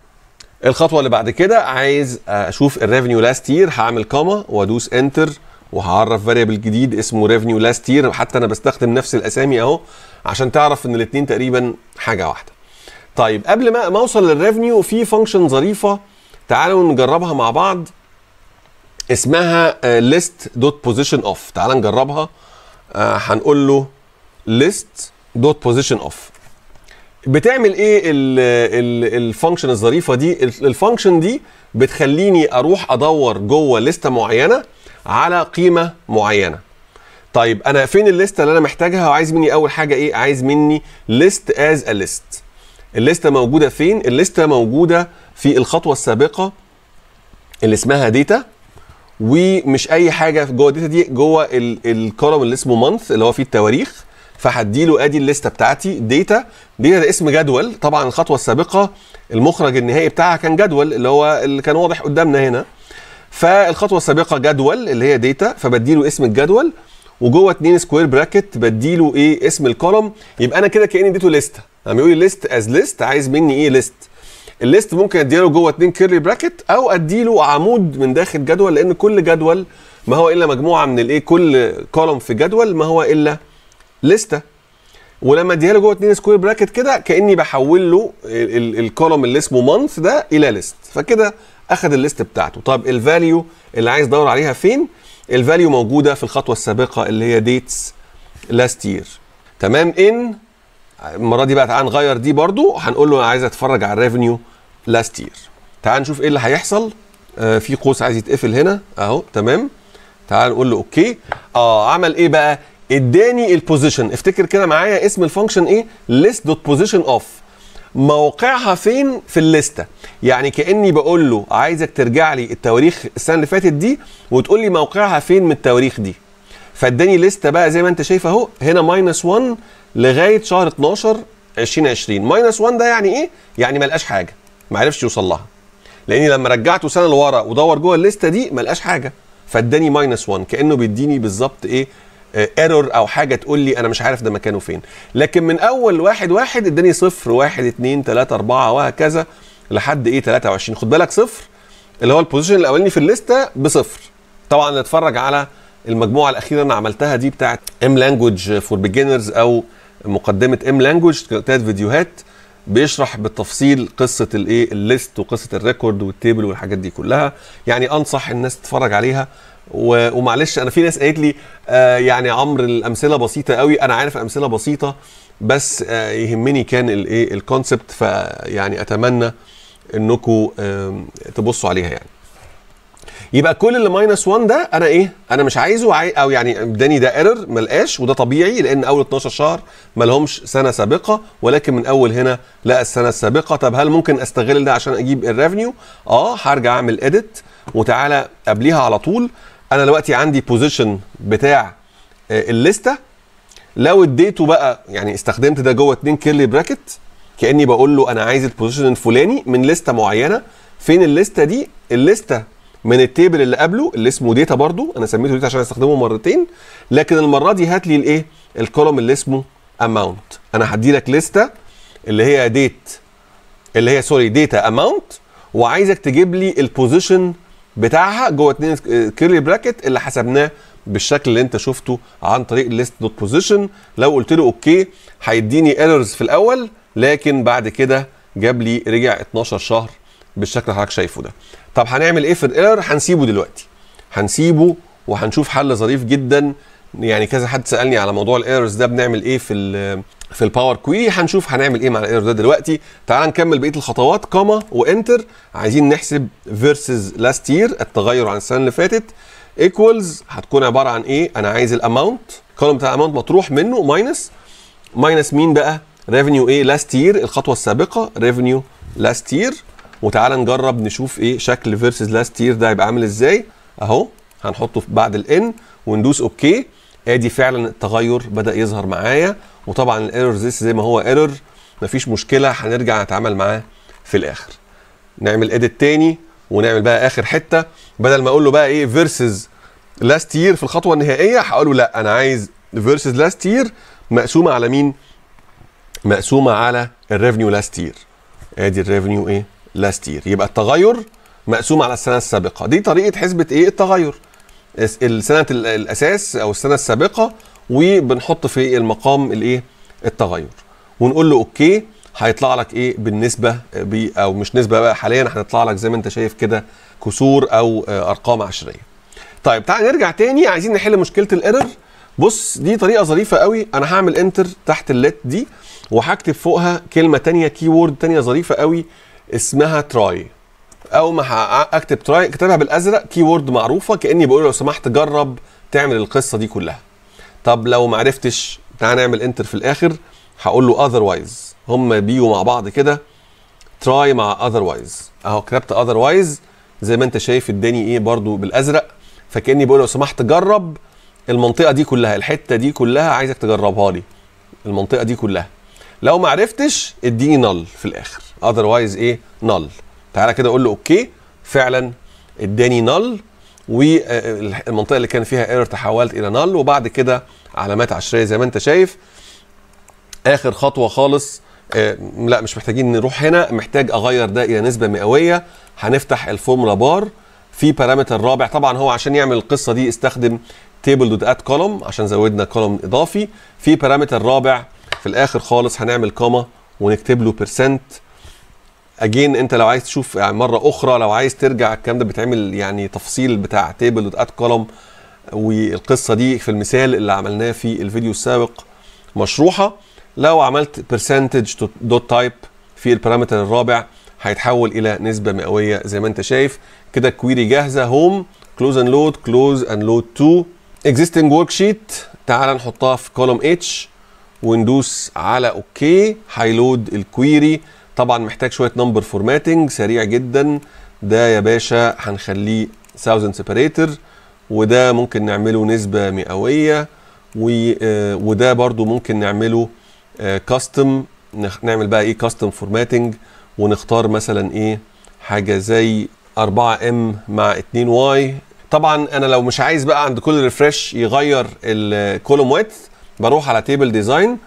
الخطوة اللي بعد كده عايز أشوف ال revenue last year هعمل comma وأدوس Enter وهعرف variable جديد اسمه revenue last year حتى أنا بستخدم نفس الأسامي أهو عشان تعرف إن الاثنين تقريبا حاجة واحدة. طيب قبل ما ما اوصل لل revenue في function ظريفة تعالوا نجربها مع بعض اسمها list dot position of تعال نجربها هنقول له list dot position of بتعمل إيه ال function الظريفة دي؟ ال function دي بتخليني أروح ادور جوه لسته معينة على قيمة معينة. طيب أنا فين الليستة اللي أنا محتاجها؟ وعايز مني اول حاجة إيه؟ عايز مني list as a list الليستة موجودة فين؟ الليستة موجودة في الخطوة السابقة اللي اسمها data ومش أي حاجة جوه ال data دي جوه ال column اللي اسمه month اللي هو فيه التواريخ. فهديله أدي الليستة بتاعتي data data ده اسم جدول. طبعا الخطوة السابقة المخرج النهائي بتاعها كان جدول اللي هو اللي كان واضح قدامنا هنا. فالخطوة السابقة جدول اللي هي data فبديله اسم الجدول وجوه اتنين square bracket بديله إيه؟ اسم ال column يبقى أنا كده كأني اديته لسته لما يقول لي list as list عايز مني إيه ليست الليست ممكن أديله جوه اتنين curly bracket أو أديله عمود من داخل جدول لأن كل جدول ما هو إلا مجموعة من الإيه كل column في جدول ما هو إلا لسته ولما أديها له جوه اتنين square bracket كده كأني بحول له ال column اللي اسمه month ده إلى list فكده اخذ الليست بتاعته. طب ال value اللي عايز أدور عليها فين؟ ال value موجودة في الخطوة السابقة اللي هي dates last year تمام؟ in المرة دي بقى تعال نغير دي برضو هنقول له أنا عايز أتفرج على ال revenue last year تعال نشوف إيه اللي هيحصل. آه في قوس عايز يتقفل هنا. أهو تمام. تعال نقول له okay. آه عمل إيه بقى؟ إداني ال position افتكر كده معايا اسم ال function إيه؟ list dot position of موقعها فين؟ في الليستة. يعني كأني بقول له عايزك ترجع لي التواريخ السنة اللي فاتت دي وتقول لي موقعها فين من التواريخ دي. فاداني لسته بقى زي ما أنت شايف أهو. هنا minus 1 لغاية شهر 12 2020 minus 1 ده يعني إيه؟ يعني ما لقاش حاجة. ما عرفش يوصل لها. لأني لما رجعته سنة لورا ودور جوه الليستة دي ما لقاش حاجة. فاداني minus 1 كأنه بيديني بالظبط إيه؟ error أو حاجة تقول لي أنا مش عارف ده مكانه فين. لكن من أول واحد واحد اداني صفر واحد اتنين تلاتة أربعة وهكذا لحد إيه؟ 23 خد بالك صفر اللي هو ال position الأولاني في الليستة بصفر. طبعا نتفرج على المجموعة الأخيرة أنا عملتها دي بتاعت M language for beginners أو مقدمة M language ثلاث فيديوهات بيشرح بالتفصيل قصة الإيه ال list وقصة ال record وال table والحاجات دي كلها. يعني أنصح الناس تتفرج عليها. و- ومعلش أنا في ناس قالت لي آه يعني عمرو الأمثلة بسيطة قوي. أنا عارف أمثلة بسيطة بس آه يهمني كان الايه ال concept فيعني أتمنى إنكم آم، تبصوا عليها يعني. يبقى كل اللي minus 1 ده أنا إيه؟ أنا مش عايزه عاي... أو يعني إداني ده error ملقاش وده طبيعي لأن أول 12 شهر ما لهمش سنة سابقة ولكن من أول هنا لقى السنة السابقة. طب هل ممكن أستغل ده عشان أجيب ال revenue آه هرجع أعمل edit وتعالى قبليها على طول. أنا دلوقتي عندي position بتاع آه، الليستة. لو اديته بقى يعني استخدمت ده جوه اتنين curly bracket كأني بقول له أنا عايز ال position الفلاني من لستة معينة. فين الليستة دي؟ الليستة من ال table اللي قبله اللي اسمه data برضو أنا سميته data عشان أستخدمه مرتين لكن المرة دي هات لي الإيه؟ ال column اللي اسمه amount أنا هدي لك لستة اللي هي date اللي هي sorry data amount وعايزك تجيب لي ال position بتاعها جوه اتنين curly bracket اللي حسبناه بالشكل اللي أنت شفته عن طريق ال list dot position لو قلت له okay هيديني errors في الأول لكن بعد كده جاب لي رجع 12 شهر بالشكل اللي حضرتك شايفه ده. طب هنعمل إيه في ال error؟ هنسيبه دلوقتي. هنسيبه وهنشوف حل ظريف جدا. يعني كذا حد سألني على موضوع ال errors ده بنعمل إيه في ال في ال Power Query هنشوف هنعمل إيه مع ال error ده دلوقتي. تعال نكمل بقية الخطوات. comma و enter. عايزين نحسب versus last year التغير عن السنة اللي فاتت. equals هتكون عبارة عن إيه؟ أنا عايز ال amount ال column بتاع ال amount مطروح منه minus minus مين بقى؟ revenue إيه؟ last year الخطوة السابقة. revenue last year وتعالى نجرب نشوف إيه شكل versus last year ده هيبقى عامل إزاي. اهو هنحطه بعد ال in وندوس okay ادي فعلا التغير بدأ يظهر معايا. وطبعا ال error زي ما هو error مفيش مشكلة هنرجع نتعامل معاه في الآخر. نعمل edit تاني ونعمل بقى آخر حتة. بدل ما أقول له بقى إيه versus last year في الخطوة النهائية هقول له لأ أنا عايز versus last year مقسومة على مين؟ مقسومة على ال revenue last year ادي ال revenue إيه؟ last year يبقى التغير مقسوم على السنة السابقة. دي طريقة حسبة إيه؟ التغير. الس- السنة ال- الأساس أو السنة السابقة وبنحط في المقام الإيه؟ التغير. ونقول له okay هيطلع لك إيه؟ بالنسبة ب أو مش نسبة بقى حاليا هتطلع لك زي ما أنت شايف كده كسور أو آه، أرقام عشرية. طيب تعال نرجع تاني. عايزين نحل مشكلة ال error. بص دي طريقة ظريفة قوي. أنا هعمل enter تحت ال let دي وهكتب فوقها كلمة تانية keyword تانية ظريفة قوي. اسمها try. أو ما أكتب try كتبها بالأزرق keyword معروفة كأني بقول لو سمحت جرب تعمل القصة دي كلها. طب لو ما عرفتش تعال نعمل enter في الآخر هقول له otherwise هم بيجوا مع بعض كده try مع otherwise أهو كتبت otherwise زي ما أنت شايف اداني إيه برضو بالأزرق. فكأني بقول لو سمحت جرب المنطقة دي كلها الحتة دي كلها عايزك تجربها لي. المنطقة دي كلها. لو ما عرفتش اديني null في الآخر. otherwise إيه؟ null تعالى كده أقول له okay فعلا اداني null والمنطقة اللي كان فيها error تحولت إلى null وبعد كده علامات عشرية زي ما انت شايف. آخر خطوة خالص آه، لا مش محتاجين نروح هنا محتاج أغير ده إلى نسبة مئوية. هنفتح ال formula bar. في parameter رابع طبعا هو عشان يعمل القصة دي استخدم Table dot AddColumn عشان زودنا column إضافي. في parameter رابع في الآخر خالص هنعمل comma ونكتب له percentage انت لو عايز تشوف يعني مرة أخرى لو عايز ترجع الكلام ده بيتعمل يعني تفصيل بتاع Table AddColumn والقصة دي في المثال اللي عملناه في الفيديو السابق مشروحة. لو عملت percentage dot type في ال parameter الرابع هيتحول إلى نسبة مئوية زي ما انت شايف. كده ال query جاهزة. home close and load close and load to existing worksheet تعال نحطها في column H وندوس على okay هي load ال query طبعا محتاج شوية number formatting سريع جدا. ده يا باشا هنخليه 1000 separator وده ممكن نعمله نسبة مئوية آه، وده برضو ممكن نعمله custom نعمل بقى إيه custom formatting ونختار مثلا إيه حاجة زي 4 M مع 2 Y طبعا أنا لو مش عايز بقى عند كل refresh يغير ال column width بروح على table design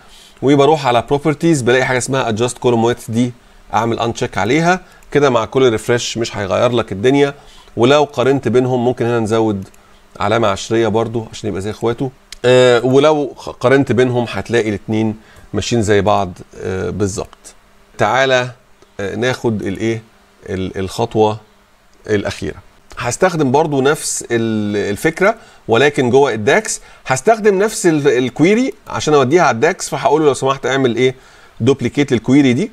وبروح على properties بلاقي حاجة اسمها adjust column width دي أعمل uncheck عليها. كده مع كل refresh مش هيغير لك الدنيا. ولو قارنت بينهم ممكن هنا نزود علامة عشرية برضو عشان يبقى زي إخواته. آه ولو قارنت بينهم هتلاقي الاثنين ماشيين زي بعض آه بالظبط. تعالى آه ناخد الايه؟ الخطوة الأخيرة. هستخدم برضو نفس الفكرة ولكن جوه ال DAX. هستخدم نفس ال query عشان أوديها على ال DAX فهقول له لو سمحت اعمل إيه؟ duplicate لل query دي.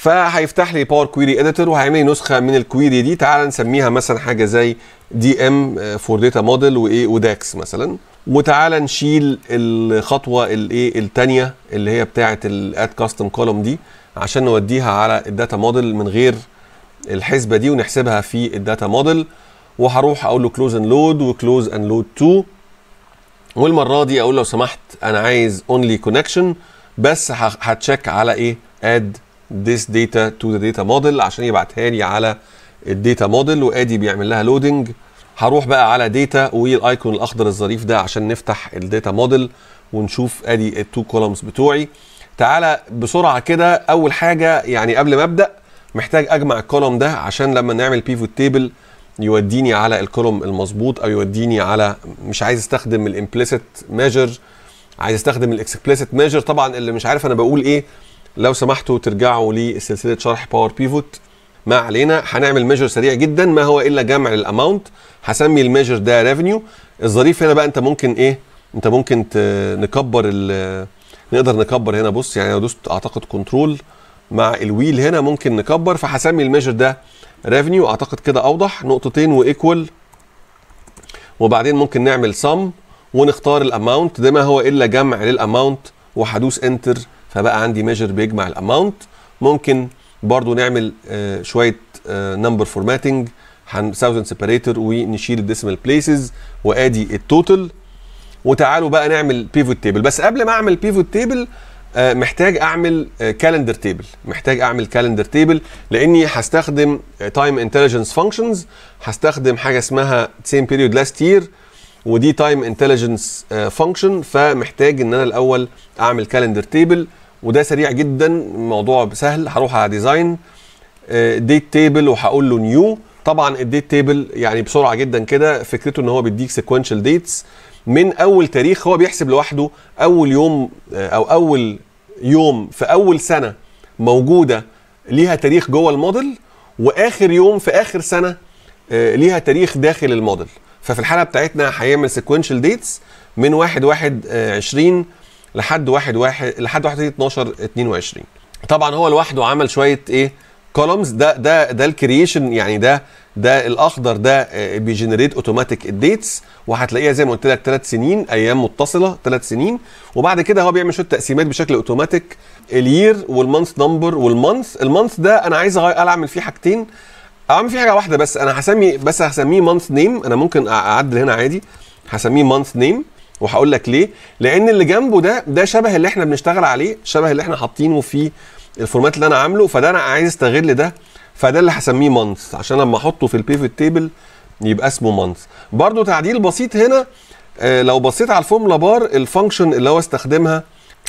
فهيفتح لي Power Query editor وهيعمل لي نسخة من ال query دي. تعال نسميها مثلا حاجة زي DM for data model وايه و DAX مثلا. وتعالى نشيل الخطوة الايه الثانية اللي هي بتاعه ال add custom column دي عشان نوديها على ال data model من غير الحسبة دي ونحسبها في ال data model وهروح أقول له close and load و close and load to والمرة دي أقول لو سمحت أنا عايز only connection بس هت check على إيه؟ add this data to the data model عشان يبعتها لي على ال data model وآدي بيعمل لها loading هروح بقى على data وال icon الأخضر الظريف ده عشان نفتح ال data model ونشوف آدي ال two columns بتوعي. تعالى بسرعة كده أول حاجة يعني قبل ما أبدأ محتاج أجمع ال column ده عشان لما نعمل pivot table يوديني على ال column المظبوط أو يوديني على مش عايز أستخدم ال implicit measure عايز أستخدم ال explicit measure طبعا اللي مش عارف أنا بقول إيه لو سمحتوا ترجعوا لسلسله شرح Power Pivot ما علينا هنعمل measure سريع جدا. ما هو إلا جمع ال amount هسمي ال measure ده revenue الظريف هنا بقى أنت ممكن إيه؟ أنت ممكن نكبر نقدر نكبر هنا. بص يعني لو دوست أعتقد control مع ال wheel هنا ممكن نكبر. فهسمي ال measure ده revenue أعتقد كده أوضح. نقطتين و equal وبعدين ممكن نعمل sum ونختار ال amount ده ما هو إلا جمع لل amount وهدوس enter فبقى عندي measure بيجمع ال amount ممكن برضو نعمل آه شوية number formatting thousand separator ونشيل ال decimal places وآدي ال total وتعالوا بقى نعمل pivot table بس قبل ما أعمل pivot table آه محتاج أعمل calendar آه table محتاج أعمل calendar table لأني هستخدم time intelligence functions هستخدم حاجة اسمها same period last year ودي time intelligence function فمحتاج إن أنا الأول أعمل calendar table وده سريع جدا موضوع سهل هروح على design date table وهقول له new طبعا ال date table يعني بسرعة جدا كده فكرته إن هو بيديك sequential dates من أول تاريخ هو بيحسب لوحده أول يوم أو أول يوم في أول سنة موجودة ليها تاريخ جوه الموديل وآخر يوم في آخر سنة ليها تاريخ داخل الموديل. ففي الحالة بتاعتنا هيعمل sequential dates من 1 1 20 لحد 1 1 لحد 1 12 22 طبعا هو لوحده عمل شوية إيه columns ده ده ده ال creation يعني ده ده الأخضر ده بي generate automatic ال dates وهتلاقيها زي ما قلت لك ثلاث سنين أيام متصلة ثلاث سنين. وبعد كده هو بيعمل شوية تقسيمات بشكل اوتوماتيك الير والمانث نمبر والمانث المانث ده أنا عايز أعمل فيه حاجتين. أعمل فيه حاجة واحدة بس. أنا هسمي بس هسميه month name أنا ممكن أعدل هنا عادي. هسميه month name وهقول لك ليه. لأن اللي جنبه ده ده شبه اللي إحنا بنشتغل عليه شبه اللي إحنا حاطينه في ال format اللي أنا عامله. فده أنا عايز أستغل ده فده اللي هسميه month عشان لما أحطه في ال pivot table يبقى اسمه month برضو تعديل بسيط هنا آه لو بصيت على ال formula bar ال function اللي هو استخدمها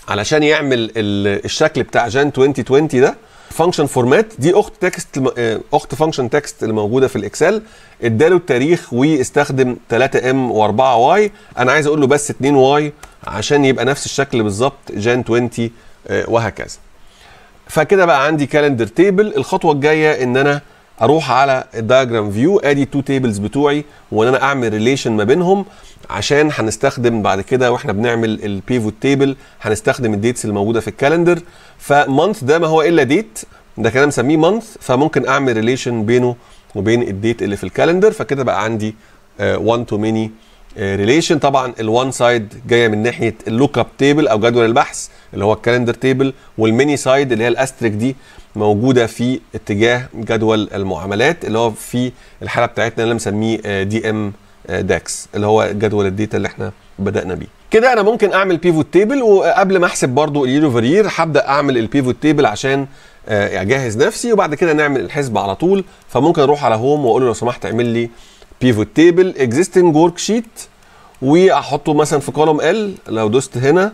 علشان يعمل الشكل بتاع Jan 2020 ده function format دي أخت text أخت function text اللي موجودة في الإكسل. اداله التاريخ واستخدم 3 M و4 Y أنا عايز أقول له بس 2 Y عشان يبقى نفس الشكل بالظبط Jan 20 وهكذا. فكده بقى عندي calendar table الخطوة الجاية إن أنا أروح على ال diagram view ادي two tables بتوعي وان أنا اعمل relation ما بينهم عشان هنستخدم بعد كده وإحنا بنعمل ال pivot table هنستخدم ال dates اللي موجوده في ال calendar. ف month ده ما هو إلا date ده كده مسميه month فممكن أعمل relation بينه وبين ال date اللي في ال calendar. فكده بقى عندي 1 to many relation طبعا ال one side جاية من ناحية ال lookup table أو جدول البحث اللي هو ال calendar table وال many side اللي هي ال asterisk دي موجودة في اتجاه جدول المعاملات اللي هو في الحالة بتاعتنا اللي مسميه DM DAX اللي هو جدول ال data اللي إحنا بدأنا بيه. كده أنا ممكن أعمل pivot table وقبل ما أحسب برضو ال year over year هبدأ أعمل ال pivot table عشان أجهز نفسي وبعد كده نعمل الحسبه على طول. فممكن أروح على home وأقول له لو سمحت اعمل لي pivot table existing worksheet واحطه مثلا في column L لو دوست هنا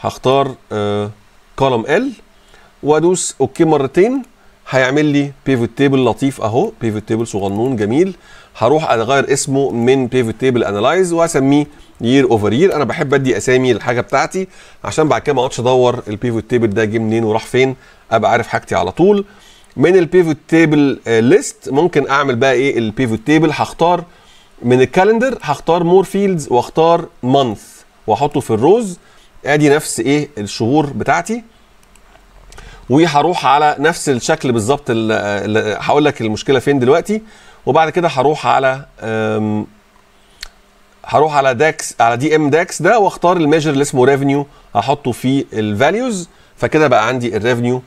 هختار column L وأدوس okay مرتين. هيعمل لي pivot table لطيف أهو. pivot table صغنون جميل. هروح أغير اسمه من pivot table analyze وأسميه year over year أنا بحب أدي أسامي للحاجه بتاعتي عشان بعد كده ما أقعدش أدور ال pivot table ده جه منين وراح فين. أبقى عارف حاجتي على طول. من ال pivot table list ممكن أعمل بقى إيه؟ ال pivot table هختار من ال calendar هختار more fields وأختار month وأحطه في ال rows أدي نفس إيه؟ الشهور بتاعتي. وهروح على نفس الشكل بالظبط هقول لك المشكلة فين دلوقتي. وبعد كده هروح على هروح على DAX على DM DAX ده وأختار ال measure اللي اسمه revenue هحطه في ال values فكده بقى عندي ال revenue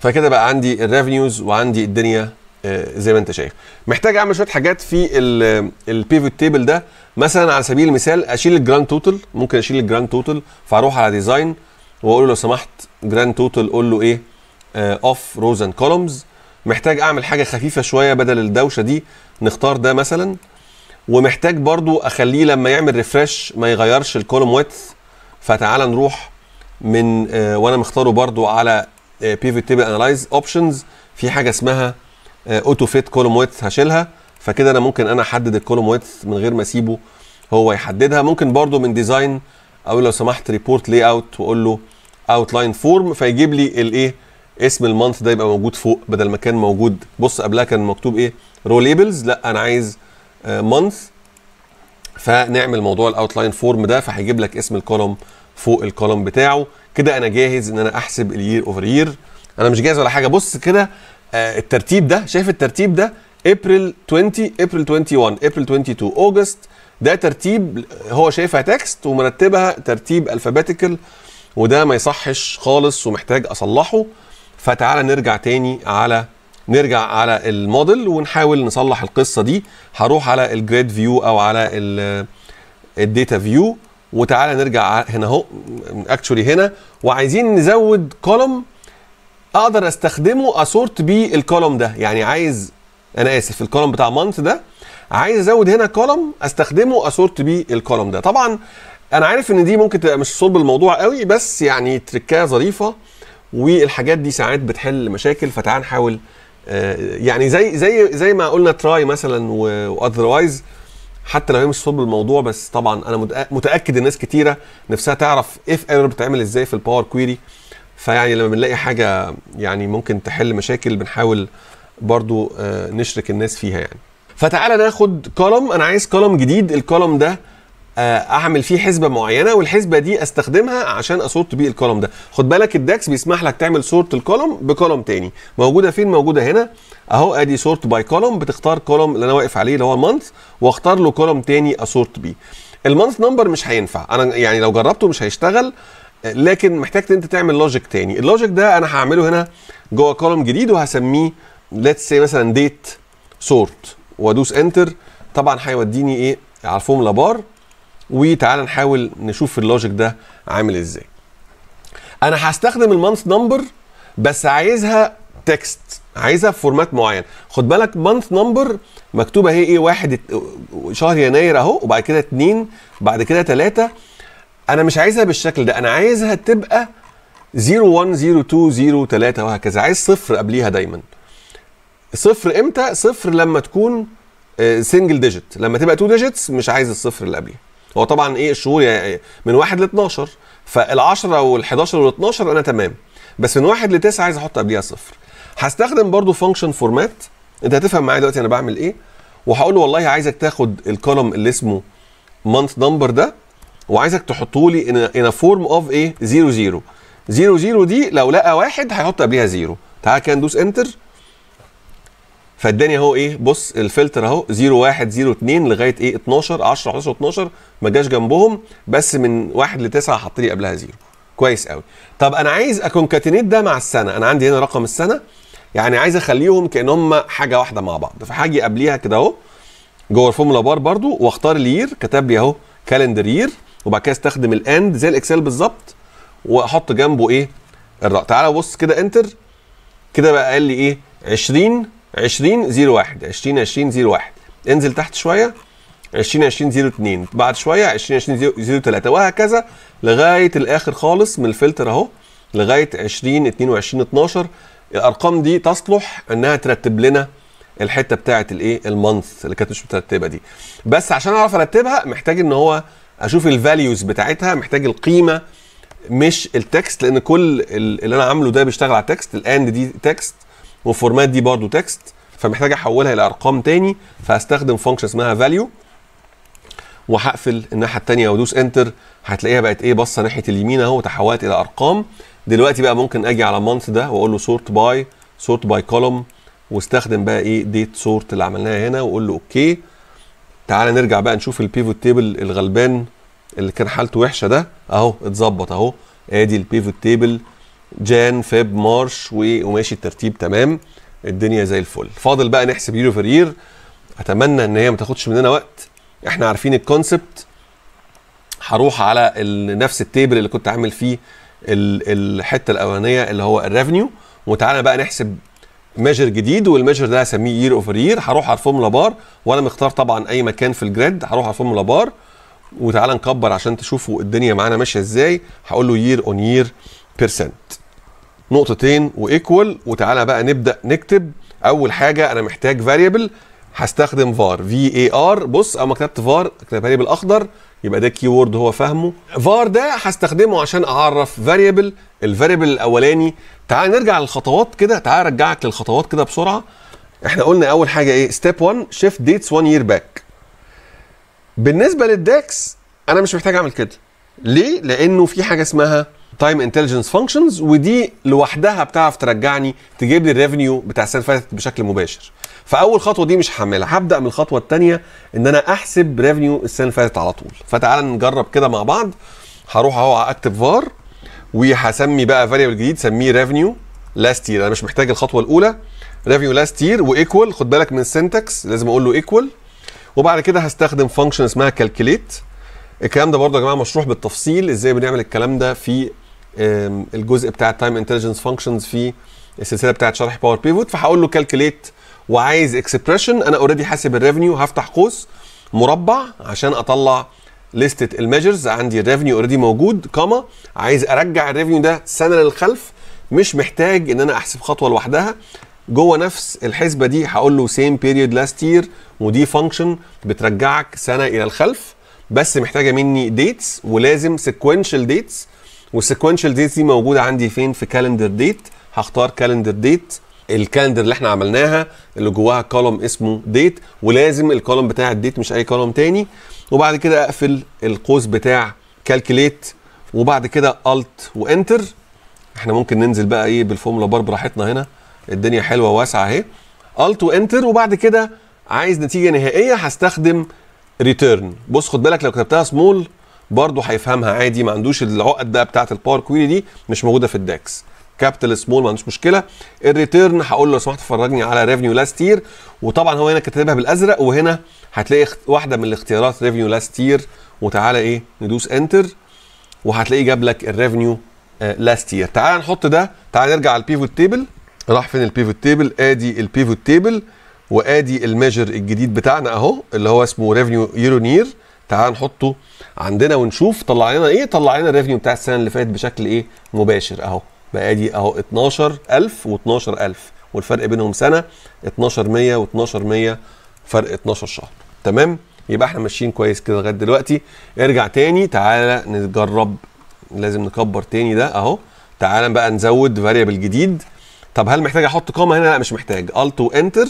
فكده بقى عندي ال revenues وعندي الدنيا آه، زي ما انت شايف. محتاج اعمل شوية حاجات في ال pivot table ده. مثلا على سبيل المثال اشيل ال grand total ممكن اشيل ال grand total فاروح على design واقول له لو سمحت grand total قول له إيه؟ off rows and columns محتاج اعمل حاجة خفيفة شوية بدل الدوشة دي نختار ده مثلا. ومحتاج برضو اخليه لما يعمل refresh ما يغيرش ال column width فتعال نروح من آه، وأنا مختاره برضو على pivot table analyze options في حاجة اسمها auto fit column width هشيلها. فكده أنا ممكن أنا أحدد ال column width من غير ما أسيبه هو يحددها. ممكن برضو من design أقول لو سمحت report layout وأقول له outline form فيجيب لي الايه اسم ال month ده يبقى موجود فوق بدل ما كان موجود. بص قبلها كان مكتوب إيه؟ row labels لأ أنا عايز month فنعمل موضوع ال outline form ده. فهيجيب لك اسم ال column فوق ال column بتاعه. كده أنا جاهز إن أنا أحسب ال year over year أنا مش جاهز ولا حاجة. بص كده آه الترتيب ده شايف الترتيب ده؟ ابريل 20 ابريل 21 ابريل 22 August ده ترتيب هو شايفها text ومرتبها ترتيب alphabetical وده ما يصحش خالص ومحتاج أصلحه. فتعالى نرجع تاني على نرجع على الموديل ونحاول نصلح القصة دي. هروح على ال grid view أو على ال data view وتعالى نرجع هنا اهو actually هنا. وعايزين نزود column أقدر أستخدمه ا sort بيه ال column ده. يعني عايز أنا آسف ال column بتاع month ده. عايز أزود هنا column أستخدمه ا sort بيه ال column ده. طبعا أنا عارف إن دي ممكن تبقى مش صلب الموضوع قوي بس يعني تركاية ظريفة والحاجات دي ساعات بتحل مشاكل. فتعال نحاول آه، يعني زي زي زي ما قلنا try مثلا و otherwise حتى لو هي مش صلب الموضوع بس طبعا أنا متأكد الناس كتيرة نفسها تعرف if error بتعمل إزاي في ال Power Query فيعني لما بنلاقي حاجة يعني ممكن تحل مشاكل بنحاول برضو آه، نشرك الناس فيها يعني. فتعالى ناخد column أنا عايز column جديد. ال column ده أعمل فيه حسبة معينة والحسبة دي أستخدمها عشان ا sort بيه ال column ده. خد بالك ال DAX بيسمح لك تعمل sort ال column ب column تاني. موجودة فين؟ موجودة هنا. أهو أدي sort by column بتختار column اللي أنا واقف عليه اللي هو ال month واختار له column تاني ا sort بيه. ال month number مش هينفع. أنا يعني لو جربته مش هيشتغل آه، لكن محتاج أنت تعمل logic تاني. ال logic ده أنا هعمله هنا جوه column جديد وهسميه let's see مثلا date sort وأدوس enter طبعا هيوديني إيه؟ على ال formula bar وتعالى نحاول نشوف ال logic ده عامل إزاي. أنا هستخدم ال month number بس عايزها text عايزها في format معين. خد بالك month number مكتوبة اهي إيه واحد شهر يناير اهو وبعد كده اتنين بعد كده تلاتة. أنا مش عايزها بالشكل ده أنا عايزها تبقى 01 02 03 وهكذا. عايز صفر قبليها دايما. صفر إمتى؟ صفر لما تكون single digit لما تبقى 2 digits مش عايز الصفر اللي قبليها. هو طبعا إيه الشهور يعني من 1 ل 12 فال10 وال11 وال12 أنا تمام. بس من 1 ل 9 عايز أحط قبليها صفر. هستخدم برضو function format أنت هتفهم معايا دلوقتي أنا بعمل إيه. وهقول له والله عايزك تاخد ال column اللي اسمه month number ده وعايزك تحطه لي in form of إيه؟ 0 0 0 0 دي لو لقى واحد هيحط قبليها 0 تعال كده ندوس enter فاداني اهو إيه بص الفلتر اهو 0 1 0 2 لغاية إيه 12 10 11 12 ما جاش جنبهم بس من 1 ل 9 حط لي قبلها 0 كويس قوي. طب أنا عايز أ concatenate ده مع السنة. أنا عندي هنا رقم السنة. يعني عايز أخليهم كأن هم حاجة واحدة مع بعض. فهاجي قبليها كده اهو جوه ال formula bar برضو واختار ال year كتب لي اهو calendar year وبعد كده استخدم ال and زي ال Excel بالظبط وأحط جنبه إيه الرقم تعالى بص كده enter. كده بقى قال لي إيه 20 20 01 20 20 01 انزل تحت شوية 20 20 02 بعد شوية 20 20 03 وهكذا لغاية الآخر خالص من الفلتر أهو لغاية 20 22 12 الأرقام دي تصلح إنها ترتب لنا الحتة بتاعه الإيه؟ ال month اللي كانت مش مترتبة دي. بس عشان أعرف أرتبها محتاج إن هو أشوف ال values بتاعتها محتاج القيمة مش ال text لأن كل ال- اللي أنا عامله ده بيشتغل على text ال and دي text وال format دي برضو text فمحتاج أحولها إلى أرقام تاني فهستخدم function اسمها value وهقفل الناحية الثانية وأدوس enter هتلاقيها بقت إيه باصة ناحية اليمين أهو تحولت إلى أرقام. دلوقتي بقى ممكن أجي على month ده وأقول له sort by sort by column واستخدم بقى إيه date sort اللي عملناها هنا وأقول له okay تعالى نرجع بقى نشوف ال pivot table الغلبان اللي كان حالته وحشة ده. أهو اتظبط أهو. أدي ال pivot table Jan Feb March وماشي الترتيب تمام؟ الدنيا زي الفل. فاضل بقى نحسب year over year أتمنى إن هي ما تاخدش مننا وقت. إحنا عارفين ال concept هروح على نفس ال table اللي كنت عامل فيه ال- الحتة الأولانية اللي هو ال revenue وتعالى بقى نحسب measure جديد. وال measure ده هسميه year over year هروح على ال formula bar وأنا مختار طبعا أي مكان في ال grid هروح على ال formula bar وتعالى نكبر عشان تشوفوا الدنيا معانا ماشية إزاي. هقول له year on year percent نقطتين و equal وتعالى بقى نبدأ نكتب. أول حاجة أنا محتاج variable هستخدم VAR V A R بص أول ما كتبت فار كتبها لي بالاخضر يبقى ده keyword هو فاهمه. فار ده هستخدمه عشان أعرف variable ال variable الأولاني. تعال نرجع للخطوات كده. تعال أرجعك للخطوات كده بسرعة. إحنا قلنا أول حاجة إيه؟ step 1 shift dates 1 year back بالنسبة لل DAX أنا مش محتاج أعمل كده. ليه؟ لأنه في حاجة اسمها time intelligence functions ودي لوحدها بتعرف ترجعني تجيب لي ال revenue بتاع السنة اللي فاتت بشكل مباشر. فأول خطوة دي مش هعملها هبدأ من الخطوة الثانية إن أنا أحسب revenue السنة اللي فاتت على طول. فتعال نجرب كده مع بعض هروح أهو اكتب فار وهسمي بقى variable جديد سميه revenue last year أنا مش محتاج الخطوة الأولى revenue last year و equal خد بالك من ال syntax لازم أقول له equal وبعد كده هستخدم function اسمها CALCULATE الكلام ده برضه يا جماعة مشروح بالتفصيل إزاي بنعمل الكلام ده في الجزء بتاع ال time intelligence functions في السلسلة بتاعت شرح Power Pivot فهقول له CALCULATE وعايز expression أنا already حاسب ال revenue هفتح قوس مربع عشان أطلع لستة ال measures عندي ال revenue already موجود comma عايز أرجع ال revenue ده سنة للخلف. مش محتاج إن أنا أحسب خطوة لوحدها. جوه نفس الحسبة دي هقول له same period last year ودي function بترجعك سنة إلى الخلف. بس محتاجة مني dates ولازم sequential dates وال sequential dates دي موجودة عندي فين؟ في calendar date هختار calendar date ال calendar اللي إحنا عملناها اللي جواها column اسمه date ولازم ال column بتاع ال date مش أي column تاني. وبعد كده أقفل القوس بتاع CALCULATE وبعد كده alt و enter إحنا ممكن ننزل بقى إيه بال formula bar براحتنا هنا. الدنيا حلوة واسعة أهي. alt و enter وبعد كده عايز نتيجة نهائية هستخدم RETURN بص خد بالك لو كتبتها سمول برضه هيفهمها عادي ما عندوش العقد بقى بتاعت ال Power Query دي مش موجودة في ال DAX capital small ما عندوش مشكلة. ال RETURN هقول له لو سمحت فرجني على revenue last year وطبعا هو هنا كاتبها بالأزرق وهنا هتلاقي واحدة من الاختيارات revenue last year وتعالى إيه ندوس enter وهتلاقيه جاب لك ال revenue last year تعال نحط ده. تعال نرجع على ال pivot table راح فين ال pivot table آدي ال pivot table وآدي ال measure الجديد بتاعنا أهو اللي هو اسمه revenue year on year تعال نحطه عندنا ونشوف طلع لنا إيه؟ طلع لنا ال revenue بتاع السنة اللي فاتت بشكل إيه؟ مباشر أهو. بقى دي أهو 12000 و12000 والفرق بينهم سنة 12100 و12100 فرق 12 شهر. تمام؟ يبقى إحنا ماشيين كويس كده لغاية دلوقتي. ارجع تاني. تعالى نجرب. لازم نكبر تاني ده أهو. تعالى بقى نزود variable جديد. طب هل محتاج أحط comma هنا؟ لا مش محتاج. alt و enter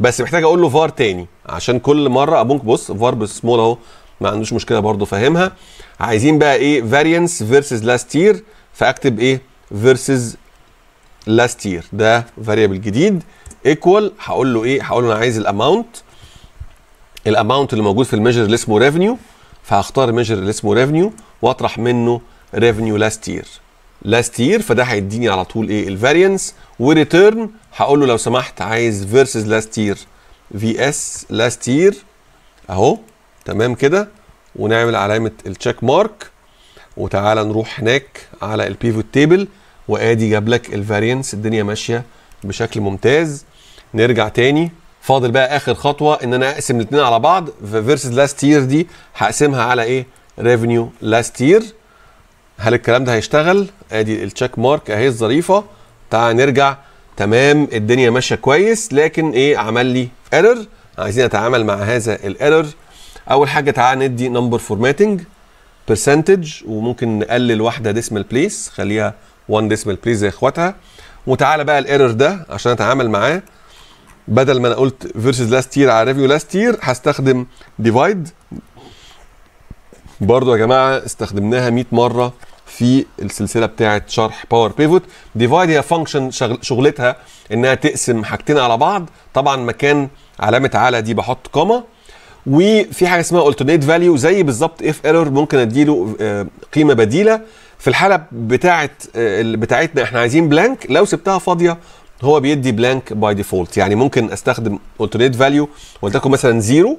بس محتاج أقول له فار تاني. عشان كل مرة أبونك بص VAR بال small أهو. ما عندوش مشكلة برضه فاهمها. عايزين بقى إيه؟ variance versus last year فأكتب إيه؟ versus last year ده variable جديد. equal هقول له إيه؟ هقول له أنا عايز ال amount ال amount اللي موجود في ال measure اللي اسمه revenue فهختار ال measure اللي اسمه revenue وأطرح منه revenue last year last year فده هيديني على طول إيه؟ ال variance و return هقول له لو سمحت عايز versus last year VS last year أهو. تمام كده؟ ونعمل علامة ال check mark وتعالى نروح هناك على ال pivot table وآدي جاب لك ال variance الدنيا ماشية بشكل ممتاز. نرجع تاني. فاضل بقى آخر خطوة إن أنا أقسم الاثنين على بعض. versus last year دي هقسمها على إيه؟ revenue last year هل الكلام ده هيشتغل؟ آدي ال check mark أهي الظريفة. تعال نرجع. تمام الدنيا ماشية كويس. لكن إيه؟ عمل لي error عايزين نتعامل مع هذا ال error أول حاجة تعال ندي number formatting percentage وممكن نقلل واحدة decimal place خليها 1 decimal place زي إخواتها. وتعالى بقى ال error ده عشان أتعامل معاه. بدل ما أنا قلت versus last year على revenue last year هستخدم divide برضو يا جماعة استخدمناها 100 مرة في السلسلة بتاعه شرح Power Pivot، divide هي function شغلتها إنها تقسم حاجتين على بعض. طبعا مكان علامة على دي بحط comma وفي حاجة اسمها alternate value زي بالظبط IFERROR ممكن أديله آه، قيمة بديلة. في الحالة بتاعه آه، بتاعتنا إحنا عايزين blank لو سبتها فاضية هو بيدي blank by default يعني ممكن أستخدم alternate value ولتكن مثلا zero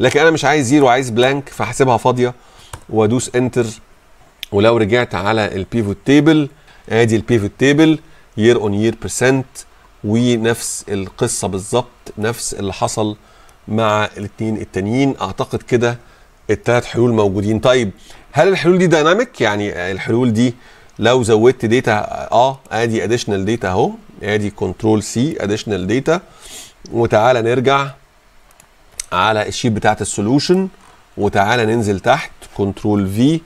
لكن أنا مش عايز zero عايز blank فهسيبها فاضية وأدوس enter ولو رجعت على ال pivot table آدي ال pivot table year on year percent ونفس القصة بالظبط نفس اللي حصل مع الاثنين التانيين. أعتقد كده الثلاث حلول موجودين. طيب هل الحلول دي dynamic يعني الحلول دي لو زودت data آه آدي additional data أهو. آدي control C additional data وتعالى نرجع على ال sheet بتاعت ال solution. وتعالى ننزل تحت control V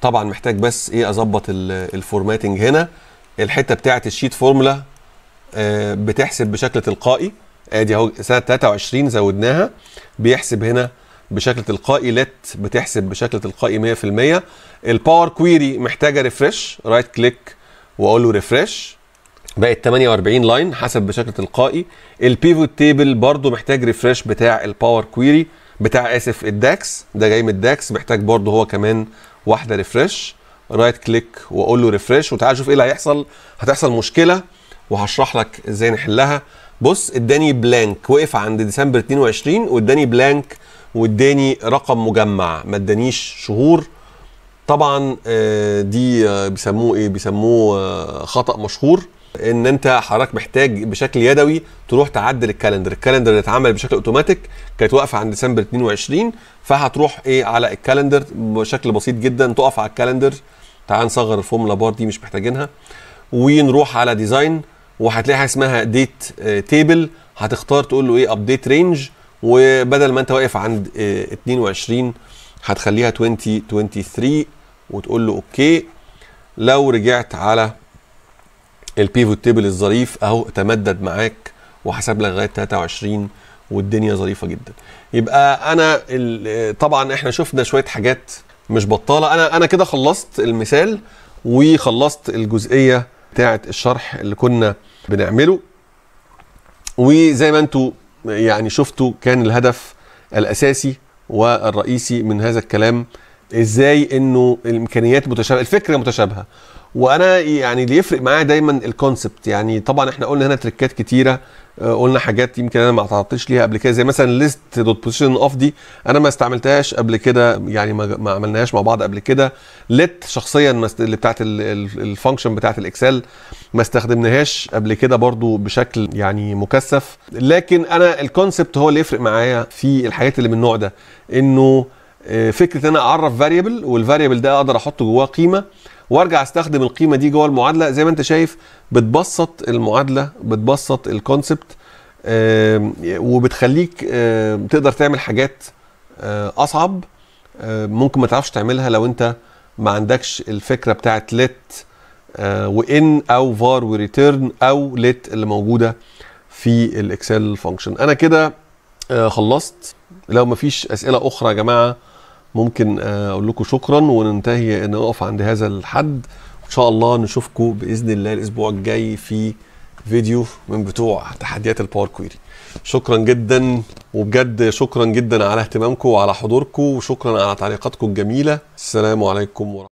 طبعا محتاج بس إيه أظبط ال formatting هنا. الحتة بتاعت ال sheet formula آه بتحسب بشكل تلقائي. ادي اهو سنة 23 زودناها بيحسب هنا بشكل تلقائي LET بتحسب بشكل تلقائي 100% ال Power Query محتاجة refresh، right click وأقول له refresh بقت 48 line حسب بشكل تلقائي. ال pivot table برضو محتاج refresh بتاع ال Power Query بتاع آسف ال DAX. ده جاي من ال DAX محتاج برضو هو كمان واحدة refresh، right click وأقول له refresh وتعال شوف إيه اللي هيحصل. هتحصل مشكلة وهشرح لك إزاي نحلها. بص اداني blank وقف عند ديسمبر 22 واداني blank واداني رقم مجمع ما ادانيش شهور. طبعا آه، دي آه، بيسموه إيه؟ بيسموه آه، خطأ مشهور. إن أنت حضرتك محتاج بشكل يدوي تروح تعدل ال calendar. ال calendar اللي اتعمل بشكل أوتوماتيك كانت واقفة عند ديسمبر 22 فهتروح إيه؟ على ال calendar بشكل بسيط جدا. تقف على ال calendar تعال نصغر ال formula bar دي مش محتاجينها. ونروح على design وهتلاقي حاجة اسمها date table هتختار تقول له إيه؟ update range وبدل ما أنت واقف عند 22 هتخليها 2023 وتقول له okay لو رجعت على ال pivot table الظريف أهو تمدد معاك وحسب لك لغاية 23 والدنيا ظريفة جدا. يبقى أنا طبعا إحنا شفنا شوية حاجات مش بطالة. أنا أنا كده خلصت المثال وخلصت الجزئية بتاعة الشرح اللي كنا بنعمله. وزي ما أنتم يعني شفتوا كان الهدف الأساسي والرئيسي من هذا الكلام إزاي إنه الإمكانيات متشابهه الفكرة متشابهة. وأنا يعني اللي يفرق معايا دايما ال concept يعني طبعا إحنا قلنا هنا tricks كتيرة آه، قلنا حاجات يمكن أنا ما تعرضتش ليها قبل كده زي مثلا List.PositionOf دي. أنا ما استعملتهاش قبل كده يعني ما, عملناهاش مع بعض قبل كده. LET شخصيا اللي بتاعت ال function بتاعت ال Excel ما استخدمناهاش قبل كده برضو بشكل يعني مكثف. لكن أنا ال concept هو اللي يفرق معايا في الحاجات اللي من النوع ده إنه آه، فكرة إن أنا أعرف variable وال variable ده أقدر أحط جواه قيمة. وارجع استخدم القيمة دي جوه المعادلة. زي ما انت شايف بتبسط المعادلة بتبسط ال concept وبتخليك تقدر تعمل حاجات آه، أصعب ممكن ما تعرفش تعملها لو انت ما عندكش الفكرة بتاعت let و in أو var و return أو LET اللي موجودة في ال Excel function أنا كده آه، خلصت. لو ما فيش أسئلة أخرى يا جماعة ممكن آه، أقول لكم شكرا وننتهي نقف عند هذا الحد. ان شاء الله نشوفكم بإذن الله الأسبوع الجاي في فيديو من بتوع تحديات ال Power Query. شكرا جدا وبجد شكرا جدا على اهتمامكم وعلى حضوركم وشكرا على تعليقاتكم الجميلة. السلام عليكم ورحمة